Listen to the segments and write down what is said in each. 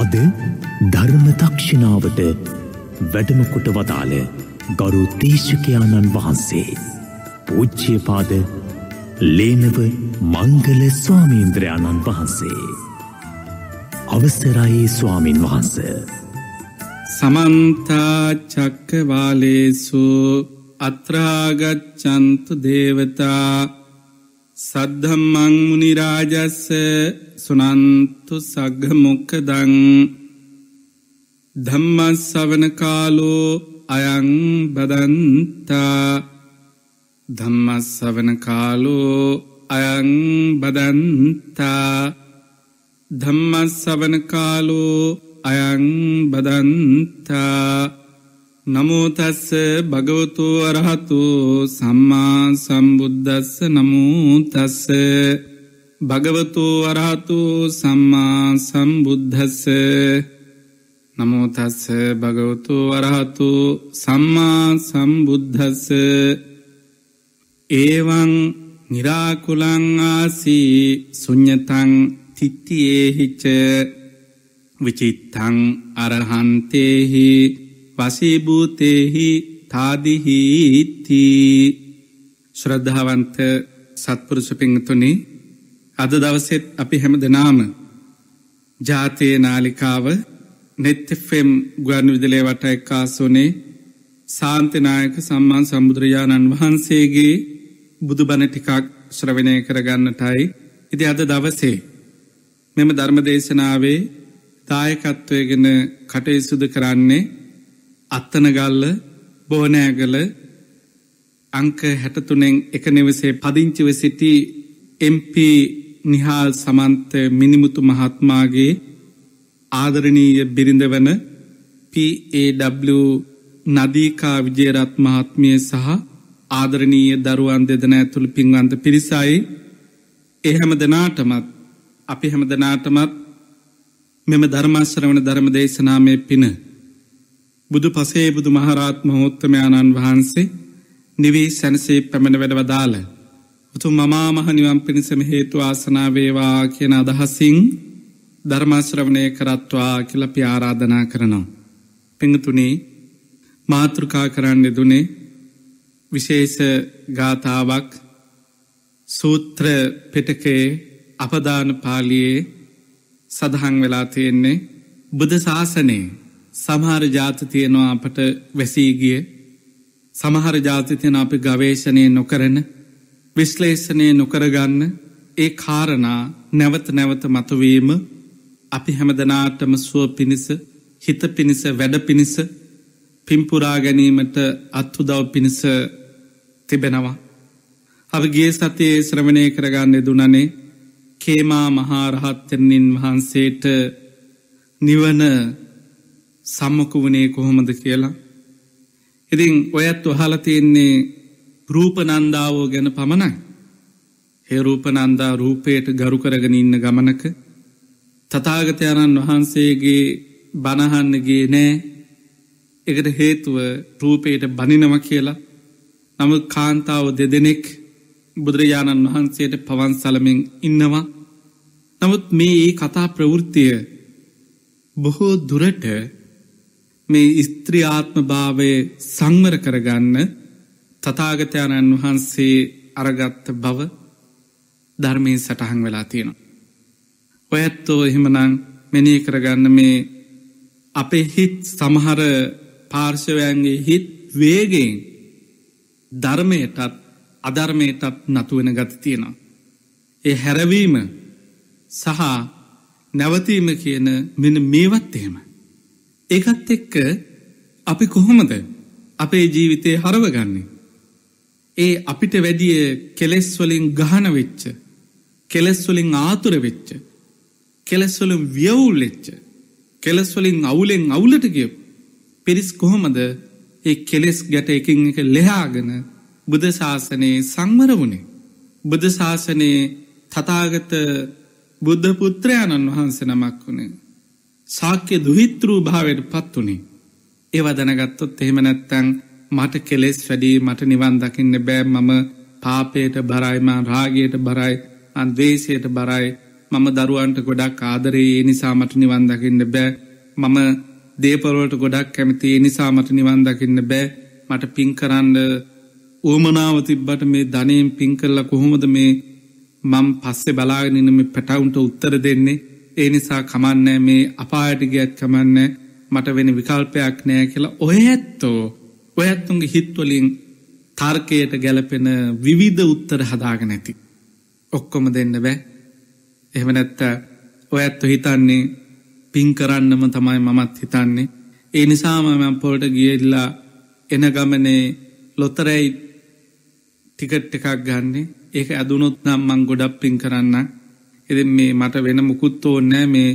අද ධර්මතක්ෂිනාවට වැඩමකොට වදාළ ගරු දේශකයාණන් වහන්සේ. පූච්්‍යපාද ලේනව මංගල ස්වාමීන්ද්‍රයාණන් වහන්සේ. අවසරයි ස්වාමින් වහන්ස. සමන්තා චක්කවාලේසු අත්‍රාගච්චන්තු දේවතා සද්ධම්මං මුනිරාජස්ස සුනන්තු සග්ගමොක්කදං ධම්මස්සවන කාලෝ අයං බදන්තා ධම්මස්සවන කාලෝ අයං බදන්තා ධම්මස්සවන කාලෝ අයං බදන්තා නමෝතස්ස භගවතු අරහතු සම්මා සම්බුද්ධස්ස නමෝතස්ස භගවතු අරහතු සම්මා සම්බුද්ධස්ස නමෝතස්ස භගවතු අරහතු සම්මා සම්බුද්ධස්ස ඒවං නිරාකුලං ආසී සුඤ්ඤතං තිත්තියේහිච. විචිත්තං අරහන්තේහි වසීභූතේහි තාදිහිති ශ්‍රද්ධාවන්ත සත්පුරුෂ පිංතුනි අද දවසෙත් අපි හැම දෙනාම ජාතය නාලිකාව නෙත්තෆෙම් ගුවන් විදලේ වට එක්කාසෝනේ සාන්තනායක සම්මාන් සම්බුදුරජාණන් වහන්සේගේ බුදු බණ ටිකක් ශ්‍රවණය කරගන්නටයි. ඉති අද දවසේ මෙම ධර්මදේශනාවේ දායකත්වයගෙන කටයුසුද කරන්නේ අත්තනගල්ල බෝනෑගල අංක හැටතුනෙන් එක නිවසේ පදිංචිව සිටි MP නිහාල් සමන්ත මිනිමුතු මහත්මාගේ ආදරණීය බිරිඳ වන PAW නදීකා විජේරත් මහත්මිය සහ ආදරණීය දරුවන් දෙදන ඇතුළ පින්වන්ත පිරිසයි. එහැම දෙනාටමත් අපි හැම දෙනාටමත් මෙම ධර්මාශ්‍රවන ධර්ම දේශනාමය පින බුදු පසේ බුදු මහරාත් මහෝත්තමයාණන් වහන්සේ නිවී සැනසේ පැමණ වැඩ වදාළ උතු මමා මහනිවම් පිණිසම හේතු ආසනාවේවා කියන අදහසිං ධර්මාශ්‍රවනය කරත්වා කියලපි ආරාධනා කරනවා. පිඟතුනේ මාතෘකා කරන්න දුනේ විශේෂ ගාථාවක් සූත්‍ර පිටකේ අපදාන පාලියේ සඳහන් වෙලා තියෙන්නේ බුද ශාසනයේ සමහර ජාත තියෙනවා අපට වැසීගිය සමහර ජාතිතියන අපි ගවේශණය නොකරන විශ්ලේෂණය නොකරගන්න ඒ කාරණා නැවත නැවත මතුවීම අපි හැමදනාටම සුව පිණිස හිත පිණිස වැඩ පිණිස පිම්පුරා ගැනීමට අත්තුදව් පිණිස තිබෙනවා. අපගේ සතියේ ශ්‍රවණය කරගන්න දුනනේ කේමා මහාරහත්තෙරණින් වහන්සේට නිවන සම්මක වනේ කොහොමද කියලා. ඉතින් ඔයත් ඔහල තියෙන්නේ රූපනන්දාවෝ ගැන පමණයි. ඒ රූපනන්දා රූපයට ගරු කරගෙන ඉන්න ගමනක තතාගතයණන් වහන්සේගේ බණහන්නගේ නෑ. එකට හේතුව රූපයට බනිනව කියලා. නම කාන්තාව දෙදෙනෙක් බුදුරජාණන් වහන්සේට පවන් සලමින් ඉන්නවා. නමුත් මේ ඒ කතා ප්‍රවෘත්තිය බොහෝ දුරට මේ ස්ත්‍රියාත්ම භාවය සංවර කරගන්න තතාගතයණන් වහන්සේ අරගත්ත බව ධර්මය සටහන් වෙලා තියෙනවා. ඔයත්තෝ එහෙමනං මෙනී කරගන්න මේ අපේ හිත් සමහර පාර්ශවයන්ගේ හිත් වේගෙන් ධර්මයටත් අධර්මයටත් නතුවෙන ගත තියෙනවා. ඒ හැරවීම සහ නැවතීම කියන මෙන මේවත් එහෙම. ඒකත් එක්ක අපි කොහොමද අපේ ජීවිතය හරවගන්නේ. ඒ අපිට වැඩිය කෙලෙස්වලින් ගහන වෙච්ච කෙලෙස්වලින් ආතුර වෙච්ච කෙලෙස්වලින් ව්‍යවුල් එච්ච කෙලෙස්වලින් අවුලෙන් අවුලට ගිය පිරිස් කොහොමද ඒ කෙලෙස් ගැට එකින් එක ලෙහාගෙන බුද ශාසනයේ සංවර වුණේ? බුද ශාසනයේ තතාගත බුද්ධ පුත්‍රයාණන් වහන්ස නමක් වුණේ. සාක්‍ය දුහිත්‍රූ භාවයට පත් වනේ ඒව දැනගත්තොත් එහෙම නැත්තැන් මට කෙලෙස් වැඩී මට නිවන් දකින්න බෑ. මම පාපයට බරයිමා රාගයට බරයි අන්දේශයට බරයි. මම දරුවන්ට ගොඩක් ආදරේ ඒ නිසා මට නිවන් දකින්න බෑ. මම දේපරවලට ගොඩක් කැමති ඒ නිසා මට නිවන් දකින්න බෑ. මට පින් කරන්න ඕමනාව තිබ්බට මේ ධනයෙන් පින් කරලා කොහොමද මේ මං පස්සෙ බලාගෙනන මේ පැටවුන්ට උත්තර දෙන්නේ? ඒ නිසා කමන්නෑ මේ අපායට ගත් කමන්න. මට වෙන විකල්පයක් නෑ කියලා ඔය ඇත්තෝ ඔය ඇත්තුන්ගේ හිත්වලින් තර්කයට ගැලපෙන විවිධ උත්තර හදාගෙන ඇති. ඔක්කොම දෙන්න බෑ. එහෙම නැත්ත ඔය ඇත්තු හිතන්නේ පින් කරන්නම තමයි මමත් හිතන්නේ. ඒ නිසාම මම පොල්ට ගියල්ලා එන ගමනේ ලොතරැයි ටිකට් එකක් ගන්නේ. ඒක ඇදුනොත් නම් මං ගොඩක් පින් කරන්න. එද මේ මට වෙන මුකුත් ඕන්නෑ මේ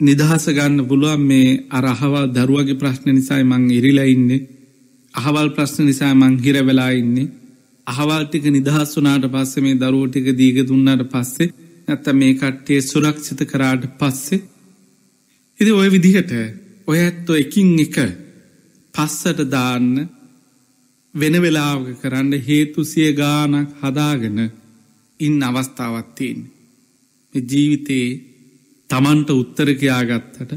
නිදහස ගන්න පුළුවන් මේ අරහවල් දරුවගේ ප්‍රශ්න නිසායි මං ඉරිලා ඉන්නේ. අහවල් ප්‍රශ්න නිසා මං හිර වෙලා ඉන්නේ. අහවල්ටික නිදහස් වනාට පස්සේ මේ දරුවටික දීග දුන්නට පස්සේ නැත්ත මේ කට්ටිය සුරක්ෂිත කරාට පස්සේ. ඉති ඔය විදිහට ඔය ඇත්තෝ එකින් එක පස්සට දාන්න වෙන වෙලාවක කරන්න හේතු සිය ගානක් හදාගෙන ඉන්න අවස්ථාවත්තියෙන් ජීවිතයේ තමන්ට උත්තරකයාගත්තට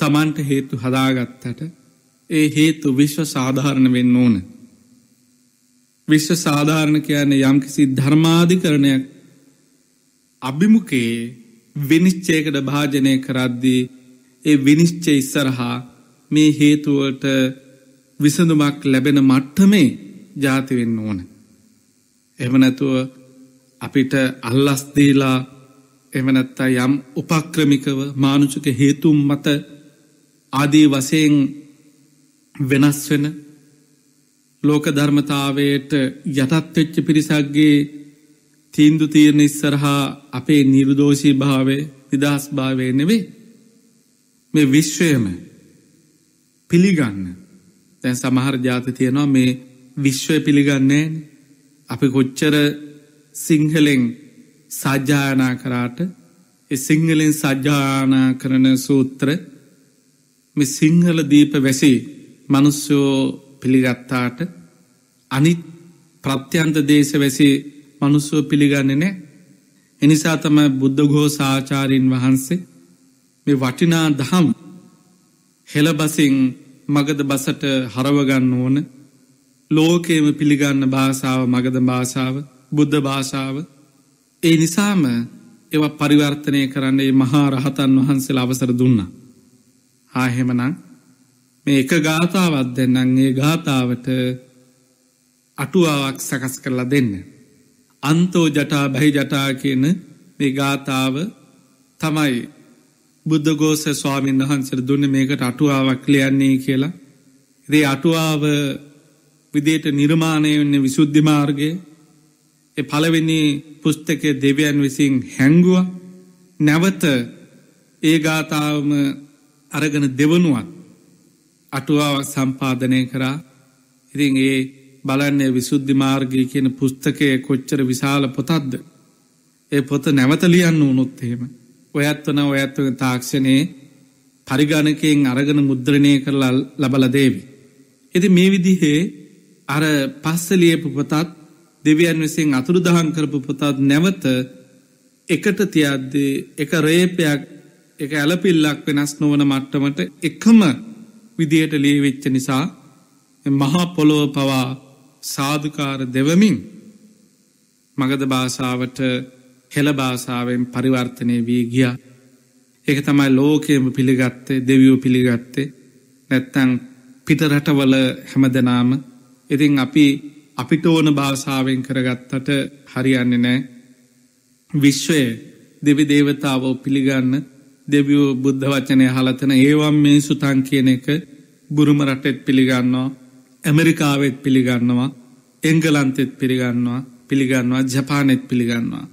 තමන්ට හේතු හදාගත්තට ඒ හේතු විශ්ව සාධාරණ වෙන්න ඕන විශ්ව සාධාරණ කියන යම්කිසි ධර්මාධි කරණයක් අභිමුකයේ විනිශ්චයකට භාජනය කරද්දී ඒ විනිශ්චය ඉස්සරහා මේ හේතුවට විසඳුමක් ලැබෙන මට්ටමේ ජාතිවෙන්න ඕන. එමනැතුව අපිට අල්ලස්දීලා එමනැත්තා යම් උපක්‍රමිකව මානුචක හේතුම් මත ආදී වසයෙන් වෙනස් වෙන ලෝක ධර්මතාවයට යටත්වෙච්ච පිරිසක්ගේ තීන්දු තීරණ ඉස්සරහා අපේ නිර්දෝෂී භාවය නිදහස් භාවය නෙවේ මේ විශ්වයම පිළිගන්න. තැන් සමහර ජාත තියෙනවා මේ විශ්වය පිළිගන්නේ අපි කොච්චර සිංහලෙන් සජ්‍යායනා කරාට සිංහලෙන් සජ්‍යානා කරන සූත්‍ර මෙ සිංහල දීප වැසි මනුස්්‍යෝ පිළිගත්තාට අනිත් ප්‍රත්‍යන්ත දේශ වැසි මනුස්සුව පිළිගන්නේ නෑ එනිසා තම බුද්ධගෝ සාචාරීන් වහන්සේ මේ වටිනා දහම් හෙළබසින් මගද බසට හරවගන්න ඕන ලෝකේම පිළිගන්න භාෂාව මගද භාෂාව බුද්ධ භාෂාව ඒ නිසාම එව පරිවර්තනය කරන්නේ මහා රහතන් වහන්සේල අවසර දුන්න. ආහෙමනං මේ එක ගාථාවත් දෙන්නන්ගේ ගාථාවට අටුවාවක් සකස් කරලා දෙන්න. අන්තෝ ජටා බැහි ජටා කියන මේ ගාථාව තමයි බුද්ධගෝස ස්වාමීන් වහන්සර දුන්න. මේකට අටුවාවක් ලියන්නේ කියලා. දේ අටුවාව විදේට නිර්මාණය වන්න විශුද්ධිමාර්ගය එ පළවෙනි පුස්තක දෙවියන් විසින් හැංගුව. නැවත ඒ ගාථාවම අරගෙන දෙවනුවත් අටුවාවක් සම්පාධනය කරා. ඉතින් ඒ බලන්නේ විශුද්ධි මාර්ගය කියන පුස්තකය කොච්චර විශාල පොතක්ද? ඒ පොත නැවතලියන්න උනොත් එහෙම. ඔයත්වන ඔයත්ව තාක්ෂණයේ පරිගණකයෙන් අරගෙන මුද්‍රණය කරලා ලබල දේවි. එති මේ විදිහේ අර පස්සලියපු පොතත් දෙවියන් විසින් අතුරු දහන් කරපු පොතත් නැවත එකට තියද්දේ එක රේපයක් එක ඇලපිල්ලක් වෙනස් නොවන මට්ටමට එකම විදියට ලියවෙච්ච නිසා මහා පොළොව පවා සාධකාර දෙවමින් මගද භාෂාවට හෙළ භාෂාවෙන් පරිවර්තනය වී ගිය. ඒක තමයි ලෝකයම පිළිගත්තේ දෙවියෝ පිළිගත්තේ. නැත්තං පිටරටවල හැමදනාම. ඉතින් අපි අපිට ඕන භාෂාවෙන් කරගත්තට හරියන්නේ නෑ විශ්වය දෙවි දේවතාවෝ පිළිගන්න දෙවියෝ බුද්ධ වචනය හලතන ඒවම් මේ සුතන් කියන එක බුරුම රටෙත් පිළිගන්නවා ඇමරිකාවෙත් පිළිගන්නවා එංගලන්තෙත් පිළිගන්නවා පිළිගන්නවා ජපානෙත් පිළිගන්නවා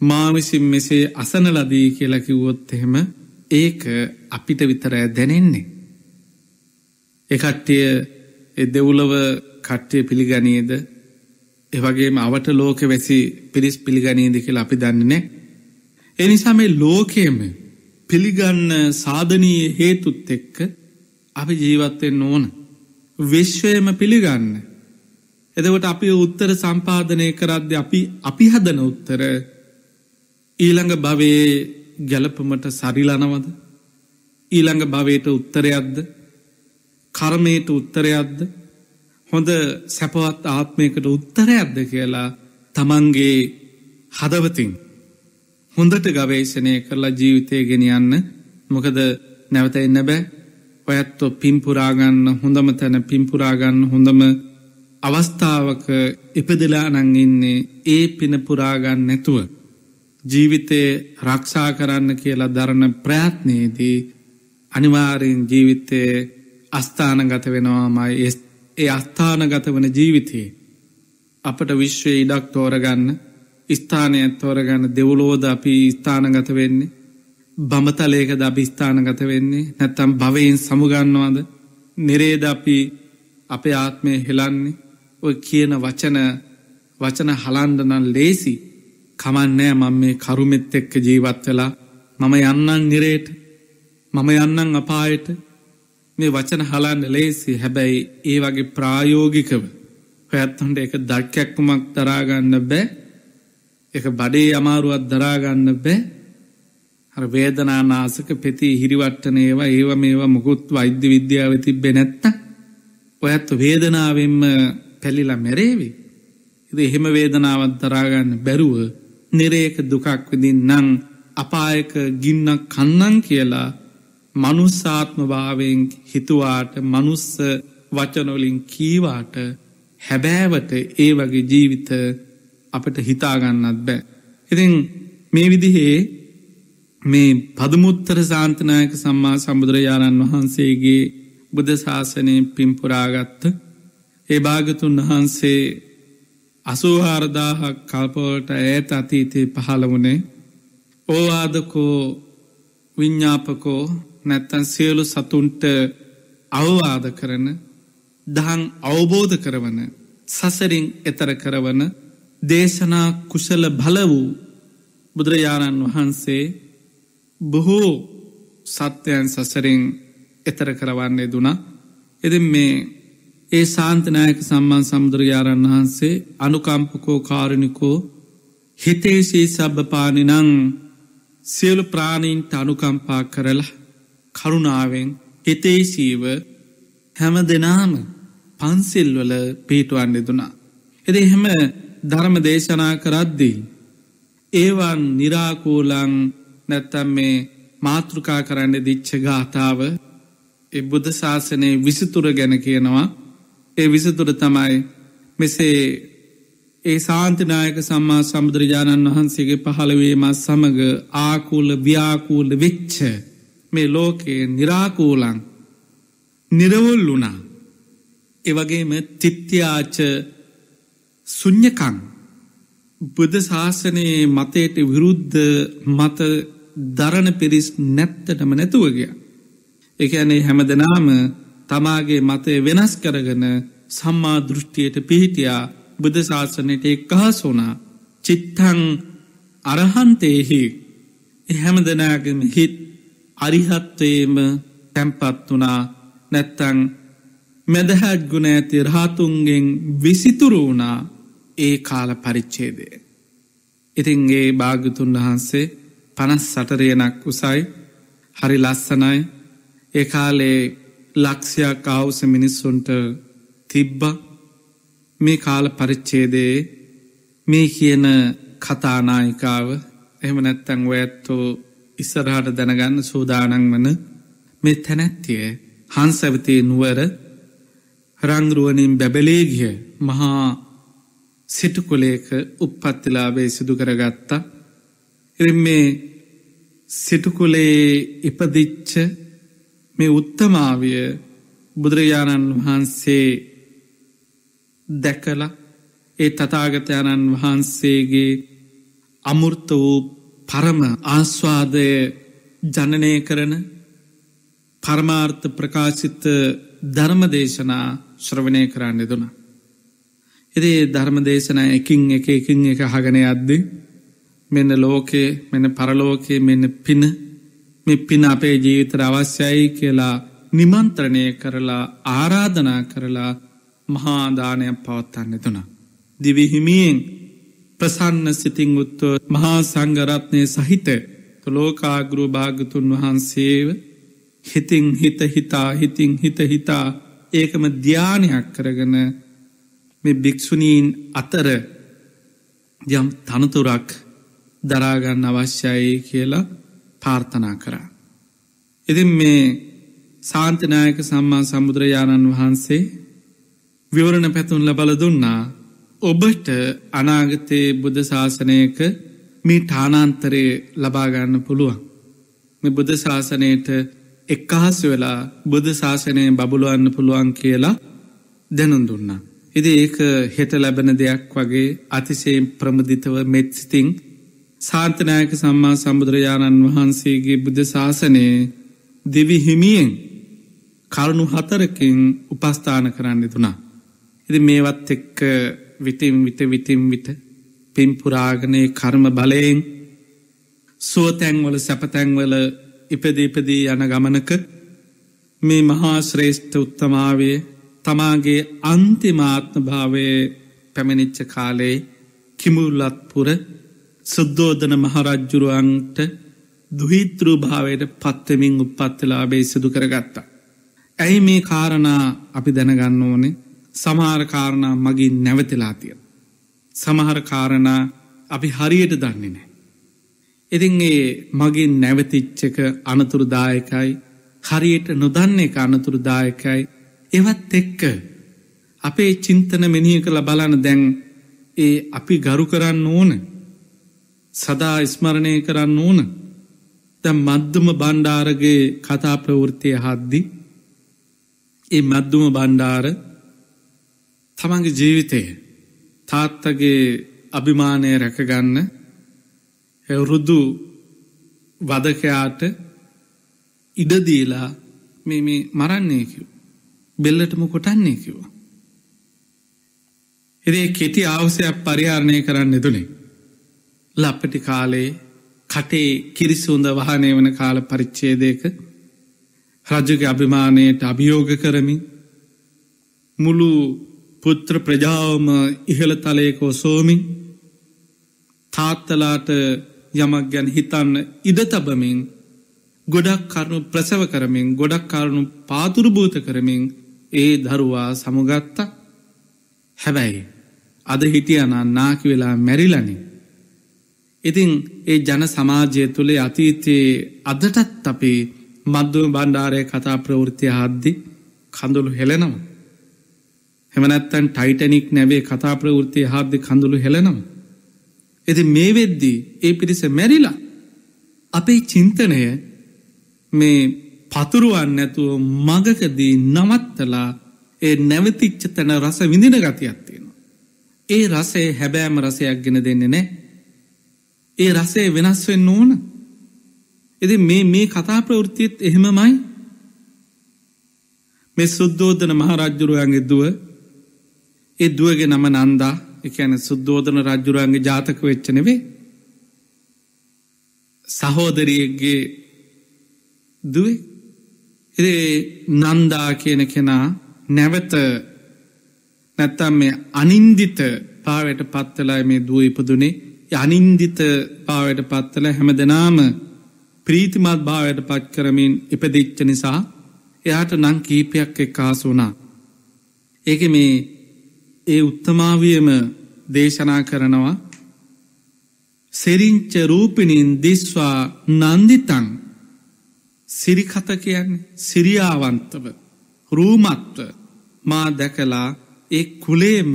මාවිසින් මෙසේ අසන ලදී කියලකිවොත් එහෙම ඒක අපිට විතරෑ දැනෙන්නේ. එකට්ටිය දෙවුලව කට්ටය පිළිගනීද එවගේම අවට ලෝක වැසි පිරිස් පිළිගනීද කියලා අපි දන්නේනෑ. එනිසා මේ ලෝකයම පිළිගන්න සාධනීය හේතුත් එක්ක අපි ජීවත්වෙන් ඕන. විශ්වයම පිළිගන්න. එදවට අපි උත්තර සම්පාධනය කරද්ද අපි අපි හදන උත්තර ඊළඟ භවයේ ගැලපමට සරිලනවද ඊළඟ භවයට උත්තරයක්ද කර්මයට උත්තරයක්ද හොඳ සැපවත් ආත්මයකට උත්තරයක්ද කියලා තමන්ගේ හදවතින් හොඳට ගවේශනය කරලා ජීවිතය ගෙනියන්න මොකද නැවත එන්න බෑ. ඔයත්තෝ පිම්පුරාගන්න හොඳම තැන පිම්පුරාගන්න හොඳම අවස්ථාවක ඉපදලා නංඉන්නේ ඒ පිනපුරාගන්න නැතුව. ජීවිතය රක්ෂා කරන්න කියලා දරණ ප්‍රාත්නයේදී අනිවාරයෙන් ජීවිතය අස්ථානගත වෙනවාමයි. ඒ අස්ථානගත වන ජීවිතයේ අපට විශ්වය ඉඩක් තෝරගන්න ස්ථානය තෝරගන්න දෙවුලෝද අපි ස්ථානගත වෙන්නේ? බමතලේක ද අපි ස්ථානගත වෙන්නේ? නැත්තම් භවයෙන් සමුගන්නවාද නිරේද අපි අපේ ආත්මය හෙලන්නේ? ඔය කියන වචන වචන හලන්ඩනන් ලේසි. කමන්නෑ මං මේ කරුමෙත් එක්ක ජීවත් වෙලා. මම යන්නන් නිරේට. මම යන්නන් අපායට. මේ වචන හලන්න ලේසි. හැබැයි ඒ වගේ ප්‍රායෝගිකව. පැත්තොන්ට එක දක්කැක්කුමක් දරාගන්න බෑ. එක බඩේ අමාරුවත් දරාගන්න බෑ. හර වේදනානාසක පෙති හිරිවට්ටන ඒවා ඒව මේවා මුකුත් වෛද්‍ය විද්‍යාව තිබ්බෙ නැත්ත ඔයත් වේදනාවෙන්ම පැලිලා මැරේවි. ඉද එහෙම වේදනාවත් දරාගන්න බැරුව නිරේක දුකක් විදින් නං අපායක ගින්නක් කන්නන් කියලා මනුස්සාත්ම භාවයෙන් හිතුවාට මනුස්ස වචනොලින් කීවාට හැබෑවට ඒ වගේ ජීවිත අපට හිතාගන්නත් බෑ. ඉතින් මේ විදිහේ මේ පදමුත්තර සාන්තනායක සම්මා සම්බුදුරජාණන් වහන්සේගේ බුද්ධ ශාසනය පිම්පුරාගත්ත ඒ භාගතුන් වහන්සේ අසූහාරදාහක් කල්පවලට ඇත අතීතය පහළ වුණේ ඕවාදකෝ විඤ්ඥාපකෝ නැත්තන් සියලු සතුන්ට අවවාද කරන දහන් අවබෝධ කරවන සසරින් එතර කරවන දේශනා කුසල බල වූ බුදුරජාණන් වහන්සේ බොහෝ සත්‍යයන් සසරින් එතර කරවන්නේ දුනා එති මේ ඒ සාන්තනායක සම්මන් සමුදුරයාරන් වහන්සේ අනුකම්පකෝ කාරණිකෝ හිතේශී සබ්භපානිනං සියලු ප්‍රාණීන්ට අනුකම්පා කරලා කරුණාවෙන් හිතේශීව හැම දෙනාම පන්සිල්වල පීටුවන් දෙදුනා. එද එහෙම ධර්ම දේශනා කරද්දී. ඒවන් නිරාකූලං නැත්තම් මේ මාතෘකා කරන්න දිච්ච ගාථාව එ බුද්ධ ශාසනය විසිතුර ගැන කියනවා ඒ විසිතුර තමයි මෙසේ ඒ සාන්තිනායක සම්මා සමුදුරජාණන් වහන්සේගේ පහළවීමත් සමඟ ආකූල ව්‍යාකූල වෙච්ච මේ ලෝකයේ නිරාකූලං නිරවුල් වුණා එවගේම තිත්්‍යයාච සුඥ්ඥකං බුද්ධ ශාසනයේ මතයට විරුද්ධ මත දරණ පිරිස් නැත්තටම නැතුවගිය. එක ඇනේ හැම දෙනාම තමාගේ මතය වෙනස් කරගන සම්මා දෘෂ්ටියට පිහිටියා බුද්ධ ශාසනයට එක්කහස් වුණා. චිත්තං අරහන්තයෙහි එහැම දෙනාගම හිත් අරිහත්වයේම තැම්පත් වනා නැත්තං මැදහැත් ගුණ ඇති රාතුන්ගෙන් විසිතුරු වුණා. ඒ කාල පරිච්චේදය. ඉතින්ගේ භාගතුන් වහන්සේ පනස් සටරයනක් උසයි. හරි ලස්සනයි. ඒ කාලේ ලක්ෂයක් අවුස මිනිස්සුන්ට තිබ්බ. මේ කාල පරිච්චේදයේ මේ කියන කතානායිකාව එහම නැත්තං ඇත්තෝ ඉස්සරහට දැනගන්න සූදානන් වන මේ තැනැත්තිය හන්සැවතේ නුවර රංගරුවනින් බැබලේගිය මහා සිටුකොලේක උප්පත්තිලාබේ සිදු කරගත්තා එ මේ සිටුකුලේ ඉපදිච්ච මේ උත්තමාවිය බුදුරජාණන් වහන්සේ දැකල ඒ තතාගතයණන් වහන්සේගේ අමුෘර්ත වූ පරම ආස්වාදය ජනනය කරන පරමාර්ථ ප්‍රකාශිත ධර්මදේශනා ශ්‍රවණය කරන්න දෙදුනා. එදේ ධර්මදේශන එකින් එක එකින් එක හගන අද්දි මෙන්න ලෝකයේ මෙන්න පරලෝකයේ මෙන්න පින මෙ පින අපේ ජීවිතර අවශ්‍යයි කියලා නිමන්ත්‍රණය කරලා ආරාධනා කරලා මහාදානයක් පවත්තන්න තුනා. දිවිහිමියෙන් ප්‍රසන්න සිතිං උත්ව මහා සංගරත්නය සහිත ලෝකාගුරු භාගතුන් වහන්සේව හිතිං හිත හිතා හිතිං හිත හිතා ඒකම ධ්‍යානයක් කරගන මේ භික්‍ෂුණීන් අතර යම් තනතුරක් දරාගන්න අවශ්‍යයි කියලා පාර්ථනා කරා. ඉතින් මේ සාන්තනායක සම්මා සමුදුරයාණන් වහන්සේ විවරණ පැතුන් ලබල දුන්නා ඔබට අනාගතයේ බුද්ධ ශාසනයක මේ ටානාන්තරයේ ලබාගන්න පුළුවන්. මේ බුද්ධ ශාසනයට එක්කහස් වෙලා බුද්ධ ශාසනය බබුලුවන්න පුළුවන් කියලා දැනුන් දුන්නා. ඉදි ඒක හෙට ලැබෙන දෙයක් වගේ අතිසේ ප්‍රමදිතව මෙත්සිතිං සාන්තනායක සම්මා සම්බුදුරජාණන් වහන්සේගේ බුද්ධ ශාසනයේ දෙවි හිමියෙන් කරුණු හතරකින් උපස්ථාන කරන්න තුනා. ඉති මේවත් එක්ක විතිම් විත විතිම් විට පිම්පුරාගනය කර්ම බලයෙන් සුවතැන්වල සැපතැන්වල ඉපදීපදී යන ගමනක මේ මහා ශ්‍රේෂ්ඨ උත්තමාවේ තමාගේ අන්තිමාත්ම භාවය පැමිණිච්ච කාලේ කිමුල්ලත්පුර සුද්දෝධන මහරජ්ජුරුවන්ට දුහිත්‍රූ භාවයට පත්වමින් උපත්තිලාබේ සිදු කරගත්තා. ඇයි මේ කාරණා අපි දැනගන්න ඕනේ සමහරකාරණා මගින් නැවතිලාතිය. සමහර කාරණා අපි හරියට දන්නේ නෑ. ඉතින් ඒ මගින් නැවතිච්චක අනතුරුදායකයි හරියට නොදන්න එක අනතුරුදායකයි එවත් එක්ක අපේ චින්තන මෙනිය කළ බලන දැන් ඒ අපි ගරු කරන්න ඕන සදා ස්මරණය කරන්න ඕන. ද මද්දුම බණ්ඩාරගේ කතා ප්‍රවෘතිය හද්දි ඒ මද්දුම බණ්ඩාර තමන්ගේ ජීවිතය තාත්තගේ අභිමානය රැකගන්න රුදු වදකයාට ඉඩදීලා මේ මේ මරන්නේ කිව් බෙල්ලටම කොටන්නේ කිව්වා. එදේ කෙටි අවසයක් පරිහාරණය කරන්න එතුනේ. ලප්පටි කාලේ කටේ කිරිසුන්ද වහනය වන කාල පරිච්චේදයක රජගේ අභිමානයට අභියෝග කරමින් මුළු පුත්‍ර ප්‍රජාවම ඉහළ තලයකෝ සෝමින් තාත්තලාට යමක් ගැන හිතන්න ඉඩ තබමින් ගොඩක් කරුණු ප්‍රසව කරමින් ගොඩක් කරුණු පාතුරුභූත කරමින් ඒ දරුවා සමුගත්ත හැබැයි අද හිටියන නාකි වෙලා මැරිලනේ. ඉතිං ඒ ජන සමාජය තුළේ අතීතයේ අදටත් අපි මද්දුව බණ්ඩාරය කතා ප්‍රවෘතිය හද්දි කඳුළු හෙලෙනවා. හෙමනැත්තන් ටයිටනික් නැවේ කතා ප්‍රවෘතිය හාද්දි කඳුළු හෙලනවා. එති මේ වෙද්දී ඒ පිරිස මැරිලා. අපේ චින්තනය මේ පතුරුවන් නැතුව මගකදී නවත්තලා ඒ නැවතිච්ච තැන රස විඳින ගතියක් තියෙනවා. ඒ රසේ හැබෑම රසයක් ගෙන දෙන්නේ නෑ. ඒ රසේ වෙනස් වෙන්න ඕන. එති මේ මේ කතා ප්‍රවෘතියත් එහෙමමයි මේ සුද්දෝධන මහරජ්ජුරුවන්ගේ දුව ඒ දුවගේ නම නන්දා එකන සුද්දෝධන රජ්ජුරුවන්ගේ ජාතක වෙච්චනෙවේ සහෝදරියගේ දුවේ ඒ නන්දා කියන කෙනා නැවත නැත්තම් මේ අනින්දිත පාවට පත්තලා මේ දුව ඉපදුනේ අනින්දිත පාවට පත්තල හැම දෙනාම ප්‍රීතිමත් භාවයට පත් කරමින් ඉපදිච්ච නිසා එයාට නං කීපයක් එක්කාස වුණා. ඒක මේ ඒ උත්තමාවියම දේශනා කරනවා සෙරිංච රූපිනින් දිස්වා නන්දිතන් සිරිකත කියන්නේ සිරියාවන්තව රූමත්ව මා දැකලා ඒ කුලේම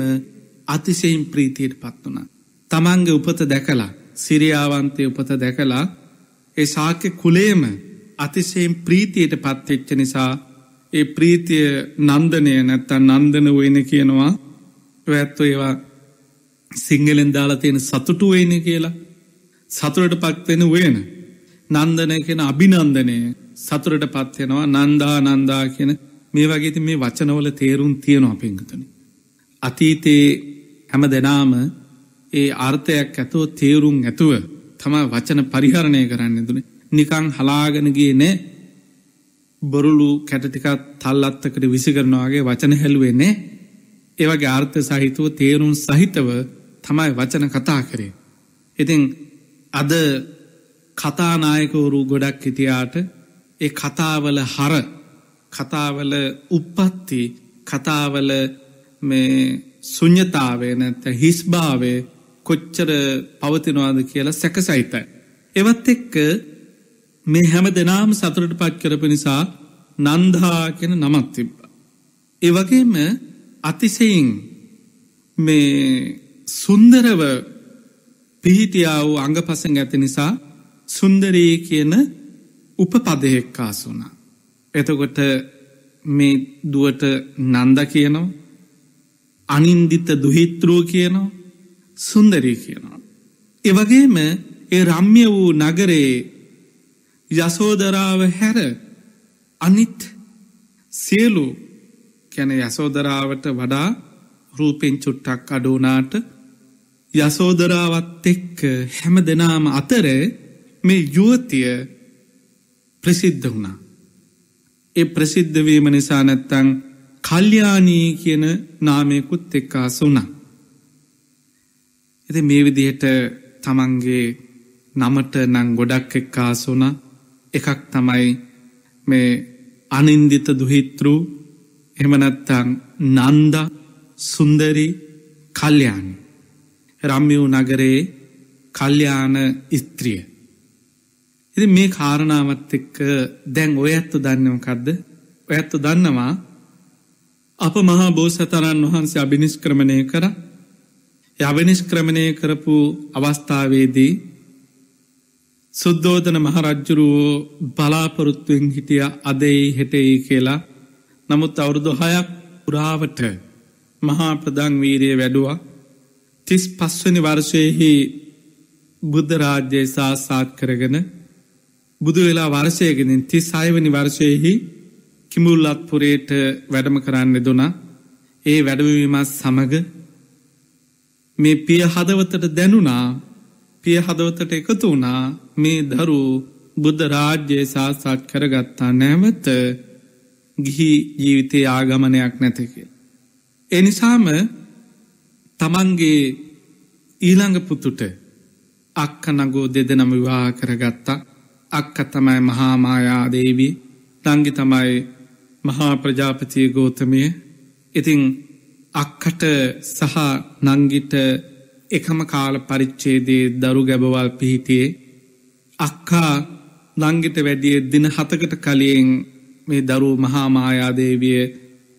අතිසයින් ප්‍රීතියට පත් වුණ. තමන්ගේ උපත දැකලා සිරියාවන්තය උපත දැකලා ඒ සාක්‍ය කුලේම අතිසයෙන් ප්‍රීතියට පත්වෙච්ච නිසා ඒ ප්‍රීතිය නන්දනය නැත්තන් නන්දන වෙන කියනවා. ඇත්තු ඒවා සිංහලෙන් දාලා තියෙන සතුටු වෙන කියලා. සතුරට පත්වෙන වෙන. නන්දනය කියෙන අභිනන්දනය සතුරට පත්වෙනවා නන්දා නන්දා කියන මේ වගේති මේ වචනවල තේරුම් තියෙනවා පිංගතන. අතීතයේ හැම දෙනාම ඒ අර්ථයක් ඇතුව තේරුම් ඇතුව තම වචන පරිහරණය කරන්න දුනේ නිකං හලාගෙනගේ නෑ බොරුලු කැටටිකත් තල්ලත්තකට විසි කරනවාගේ වචන හැල්ුවෙන්නේ ඒවගේ ආර්ථ සහිතුව තේරුම් සහිතව තමයි වචන කතා කරේ. ඉතින් අද කතානායකවරු ගොඩක් හිටියාට ඒ කතාවල හර කතාවල උප්පත්ති කතාවල මේ සුඥතාවය නැත හිස්භාවය කොච්චර පවතිනවාද කියලා සැකසයිතයි. එවත් එක්ක මේ හැම දෙනාම සතුරට පත් කරප නිසා නන්දා කෙන නමත් තිබ්බ. ඒවගේම අතිසයින් මේ සුන්දරව පිහිටියා වූ අඟ පසෙන් ඇති නිසා සුන්දරී කියන උපපදයෙක්කාසුනා. එතකොට මේ දුවට නන්ද කියනවා අනින්දිත දුහිත්‍රූ කියනවා සුන්දරී කියනවා. එවගේම ඒ රම්ය වූ නගරේ යසෝදරාව හැර අනිත් සියලු කැන යසෝදරාවට වඩා රූපෙන් චුට්ටක් අඩෝනාට යසෝදරාවත් එක්ක හැම දෙනාම අතර මේ යුවතිය ප්‍රසිද්ධ වුණා. ඒ ප්‍රසිද්ධවීම නිසා නැත්තං කල්්‍යානී කියන නාමයකුත් එක්කා සුනා. එති මේ විදිහට තමන්ගේ නමට නං ගොඩක් එක්කාසුන එකක් තමයි මේ අනින්දිත දුහිත්‍රූ එමනත්තං නන්ද සුන්දරි කල්්‍යයානි රම්මියූ නගරේ කල්්‍යාන ස්ත්‍රිය. ඉති මේ කාරණාවත් එක්ක දැන් ඔය ඇත්තු දන්නවකක්ද ඔයඇත්තු දන්නවා අප මහා බෝසතරන් වහන්සේ අභිනිස්ක්‍රමණය කර යවනිස්ක්‍රමණය කරපු අවස්ථාවේදී සුද්දෝධන මහරජ්ජුරුවෝ බලාපොරොත්තුවෙන් හිටිය අදෙයි හෙටෙයි කියලා. නමුත් අවුරුදු හයක් පුරාවට මහා ප්‍රදං වීරය වැඩුවා. තිස් පස්වනි වර්ෂයෙහි බුද්ධරාජ්‍යය සාසාත් කරගෙන බුදු වෙලා වර්ෂයගෙනින් ති සයිවනි වර්ෂයෙහි කිමුල්ලත්පුරේට වැඩම කරන්න දුනා. ඒ වැඩවීමත් සමඟ මේ පිය හදවතට දැනුනා පිය හදවතට එකතු වුණා. මේ දරු බුද්ධ රාජ්‍යය සාසාත් කරගත්තා. නැවත ගිහි ජීවිතයේ ආගමනයක් නැතකේ. එනිසාම තමන්ගේ ඊළඟ පුතුට අක්ක නගෝ දෙදනම විවාහ කරගත්තා. අක්ක තමයි මහාමායාදේවී. දංගි තමයි මහා ප්‍රජාපතිය ගෝතමය. ඉතිං අක්කට සහ නංගිට එකම කාල පරිච්චේදේ දරු ගැබවල් පිහිටියේ අක්කා නංගිට වැඩිය දින හතකට කලියෙන් මේ දරු මහාමායාදේවිය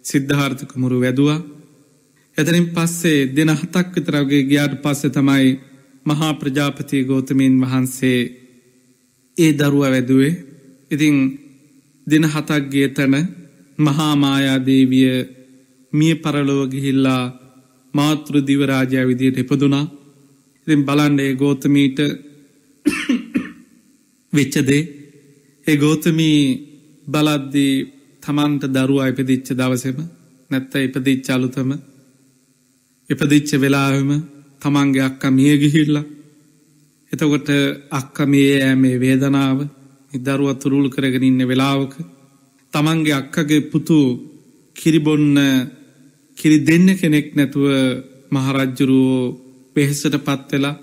සිද්ධාර්ථකමුරු වැදවා. එතනින් පස්සේ දෙන හතක් විතරගේ ගියාට පස්සෙ තමයි මහා ප්‍රජාපති ගෝතමීන් වහන්සේ ඒ දරුව වැදුවේ. ඉතිං දින හතක් ගේ තැන මහාමායාදේවිය මිය පරලොව ගිහිල්ලා මාතෘ දිවරාජය විදියට එපදුනා ඉතින් බලන්ඩේ ගෝතමීට වෙච්චදේ ඒ ගෝතමී බලද්දී තමන්ට දරුවා ඉපදිච්ච දවසෙම නැත්ත ඉපදිච්ච අලුතම ඉපදිච්ච වෙලාවම තමන්ගේ අක්ක මිය ගිහිල්ලා එතකොට අක්ක මේ ෑ මේ වේදනාව දරුව තුරුල් කරගෙන ඉන්න වෙලාවක තමන්ගේ අක්කගේ පුතු කිරිබොන්න කිරි දෙන්න කෙනෙක් නැතුව මහරජ්ජුරුවෝ පෙහෙසට පත්වෙලා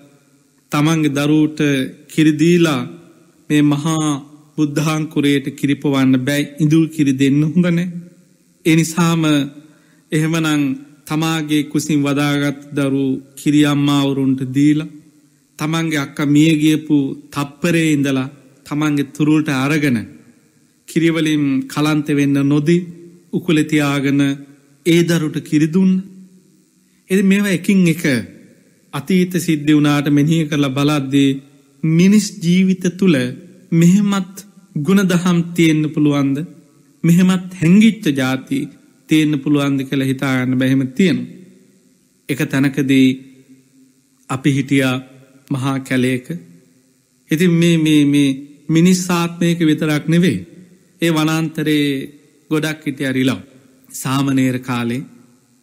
තමන්ගේ දරුවට කිරිදීලා මේ මහා බුද්ධාංකුරයට කිරිපවන්න බැයි ඉඳුල් කිරි දෙන්න හොඳනේ එනිසාම එහෙමනං තමාගේ කුසින් වදාගත් දරු කිරියම්මාවරුන්ට දීලා තමන්ගේ අක්ක මියගියපු තප්පරේ ඉඳලා තමන්ගේ තුරුල්ට අරගෙන කිරිවලින් කලන්ත වෙන්න නොදී උකුලෙතියාගන ඒ දරුට කිරිදුන්න එද මේවා එකින් එක අතීත සිද්ධි වුණාට මෙනිය කරලා බලද්දේ මිනිස් ජීවිත තුළ මෙහෙමත් ගුණදහම් තියෙන්න්න පුළුවන්ද? මෙහෙමත් හැංගිච්ච ජාති තියෙන්න්න පුළුවන්ද කළ හිතාගන්න බැහෙම තියෙන එක තැනකදී අපි හිටියා මහා කැලේක. ඉතින් මේ මේ මේ මිනිස්සාත්මයක විතරක් නෙවේ ඒ වනන්තරේ ගොඩක් හිටිය රිලව්. සාමනේර කාලේ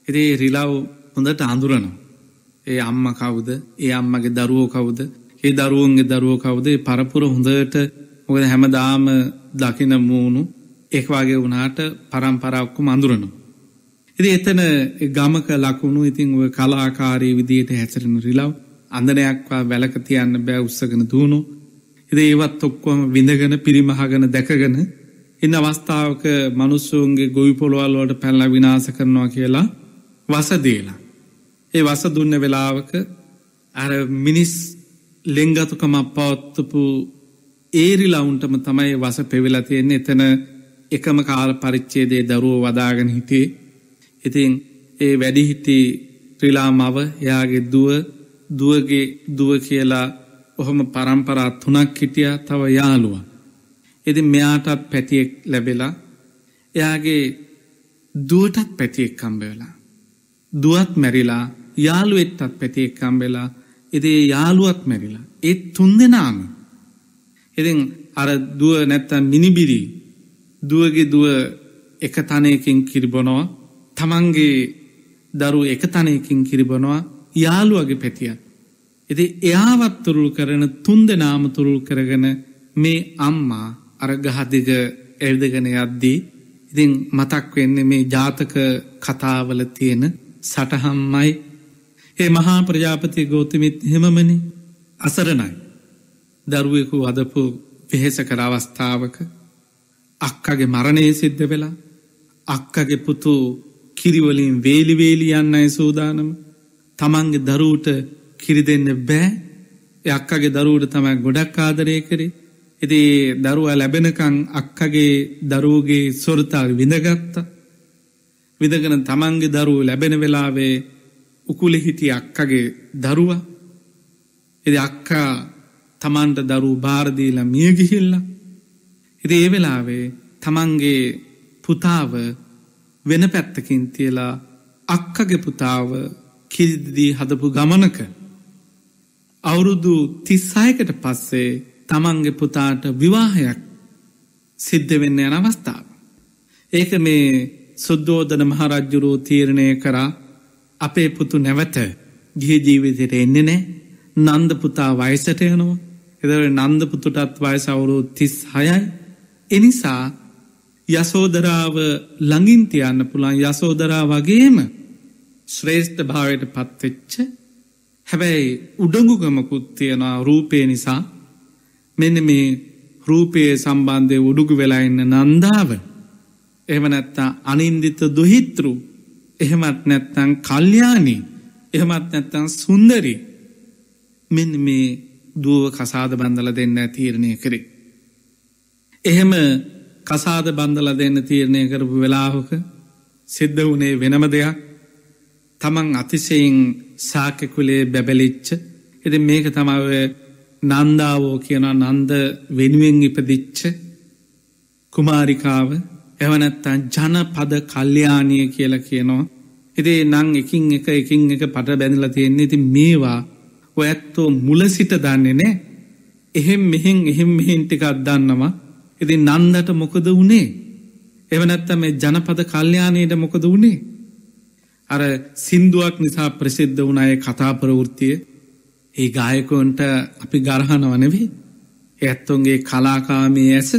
එරේ රිලව් හොඳට අඳුරනවා. ඒ අම්ම කවුද? ඒ අම්මගේ දරුවෝ කවුද? ඒ දරුවන්ගේ දරුවෝ කවුද? පරපුර හොඳට මොකද හැමදාම දකින මූුණු එක්වාගේ වුණාට පරම්පරාක්කු මඳුරනු. ඉති එතන ගමක ලකුණු ඉතිං ඔය කලාකාරී විදියට හැසරෙන රිලව් අඳනයක්වා වැලක තියන්න බෑ උත්සගෙන දුණු ඉද ඒවත් ඔක්කොම විඳගෙන පිරිමහගන දැකගෙන ඉන්න අවස්ථාවක මනුස්සුවන්ගේ ගොයි පොළුවල්ලෝට පැල්ල විනාස කරනවා කියලා වසදේලා. ඒ වස දුන්න වෙලාවක අර මිනිස් ලෙංගතුකමක් පවත්තුපු ඒරිලවුන්ටම තමයි වස පෙවිලා තියෙන්නේ. එතන එකම කාල පරිච්චේදේ දරුව වදාගෙන හිටියේ. ඉතින් ඒ වැඩිහිටි ත්‍රිලා මව එයාගේ දුව දුවගේ දුව කියලා ඔහොම පරම්පරා තුනක් හිටිය තව යාළුව. එති මෙයාටත් පැටියෙක් ලැබෙලා එයාගේ දුවටත් පැටියෙක් කම්බවෙලා. දුවත් මැරිලා යාළුවෙත්තත් පැටියෙක් කම්බෙලා එදේ යාළුවත් මැරිලා. ඒත් තුන් දෙනාම. එතින් අර දුව නැත්තම් මිනිබිරි දුවගේ දුව එක තනයකින් කිරිබොනවා තමන්ගේ දරු එක තනයකින් කිරිබොනවා යාළුවගේ පැටියත්. එති එයාවත් තුරුල් කරන තුන් දෙනාම තුරුල් කරගෙන මේ අම්මා අරගහදිග එල්දගෙන යද්දී ඉතින් මතක් වෙන්න මේ ජාතක කතාවල තියෙන සටහම්මයි. ඒ මහා ප්‍රජාපති ගෝතමිත් හෙමමනි. අසරණයි. දරුවෙකු වදපු වෙහෙස කර අවස්ථාවක අක්කගේ මරණය සිද්ධ වෙලා අක්කගේ පුතු කිරිවලින් වේලිවේලි යන්නයි සූදානම. තමන්ගේ දරුවට කිරි දෙන්න බෑ. අක්කගේ දරුවට තමයි ගොඩක් ආදරය කරේ. එති දරුව ලැබෙනකං අක්කගේ දරුවගේ සොරතාව විඳගත්ත. විදගෙන තමන්ගේ දරුව ලැබෙන වෙලාවේ උකුලෙ හිටිය අක්කගේ දරුව. එති අක්කා තමන්ට දරු භාරදීල මියගිහිල්ල එති ඒ වෙලාවේ තමන්ගේ පුතාව වෙන පැත්තකින් තියලා අක්කගේ පුතාව කිරිදිදී හදපු ගමනක අවුරුදු තිස්සායකට පස්සේ තමන්ගේ පුතාට විවාහයක් සිද්ධ වෙන්න යන අවස්ථාව. ඒක මේ සුද්දෝදන මහරජ්ජුරූ තීරණය කරා අපේ පුතු නැවත ගිය ජීවිතයට එන්නේ නෑ නන්ද පුතා වයසට යනවා. එදර නන්ද පුතුටත් වයසවුරු තිස් හයයි එනිසා යසෝදරාව ළඟින්තියන්න පුළන් යසෝදරා වගේම ශ්‍රේෂ්ඨ භාවයට පත්වෙච්ච හැබැයි උඩඟුගමකුත් තියෙනවා රූපය නිසා. මෙන්න මේ රූපයේ සම්බන්ධය උඩුගු වෙලා ඉන්න නන්දාව. එහෙම නැත්තා අනින්දිත දුහිත්රු එහෙමත් නැත්තං කල්්‍යානී එහෙමත් නැත්තං සුන්දරි. මෙන්න මේ දුව කසාද බන්ධල දෙන්න තීරණය කරේ. එහෙම කසාද බන්ධල දෙන්න තීරණය කරපු වෙලාහොක සිද්ධ වනේ වෙනම දෙයක්. තමන් අතිශයෙන් සාකකුලේ බැබලිච්ච. එති මේක තමාව නන්දාවෝ කියන නන්ද වෙනුවෙන් ඉපදිච්ච කුමාරිකාව. එවනැත්තන් ජනපද කල්්‍යයානය කියලා කියනවා. එදේ නං එකින් එක එකින් එක පට බැඳල තියෙන්නේ. ති මේවා ඔය ඇත්තෝ මුල සිට දන්නේ නෑ. එහෙම් මෙහෙන් එහෙම් මෙහෙන්ටිකක් දන්නවා. එති නන්දට මොකද වනේ? එවනැත්ත මේ ජනපද කල්්‍යයානයට මොකද වනේ? අර සින්දුවක් නිසා ප්‍රසිද්ධ වනාය කතා ප්‍රවෘත්තිය ඒ ගායකොන්ට අපි ගරහනවනෙවේ ඇත්තුන්ගේ කලාකාමේ ඇස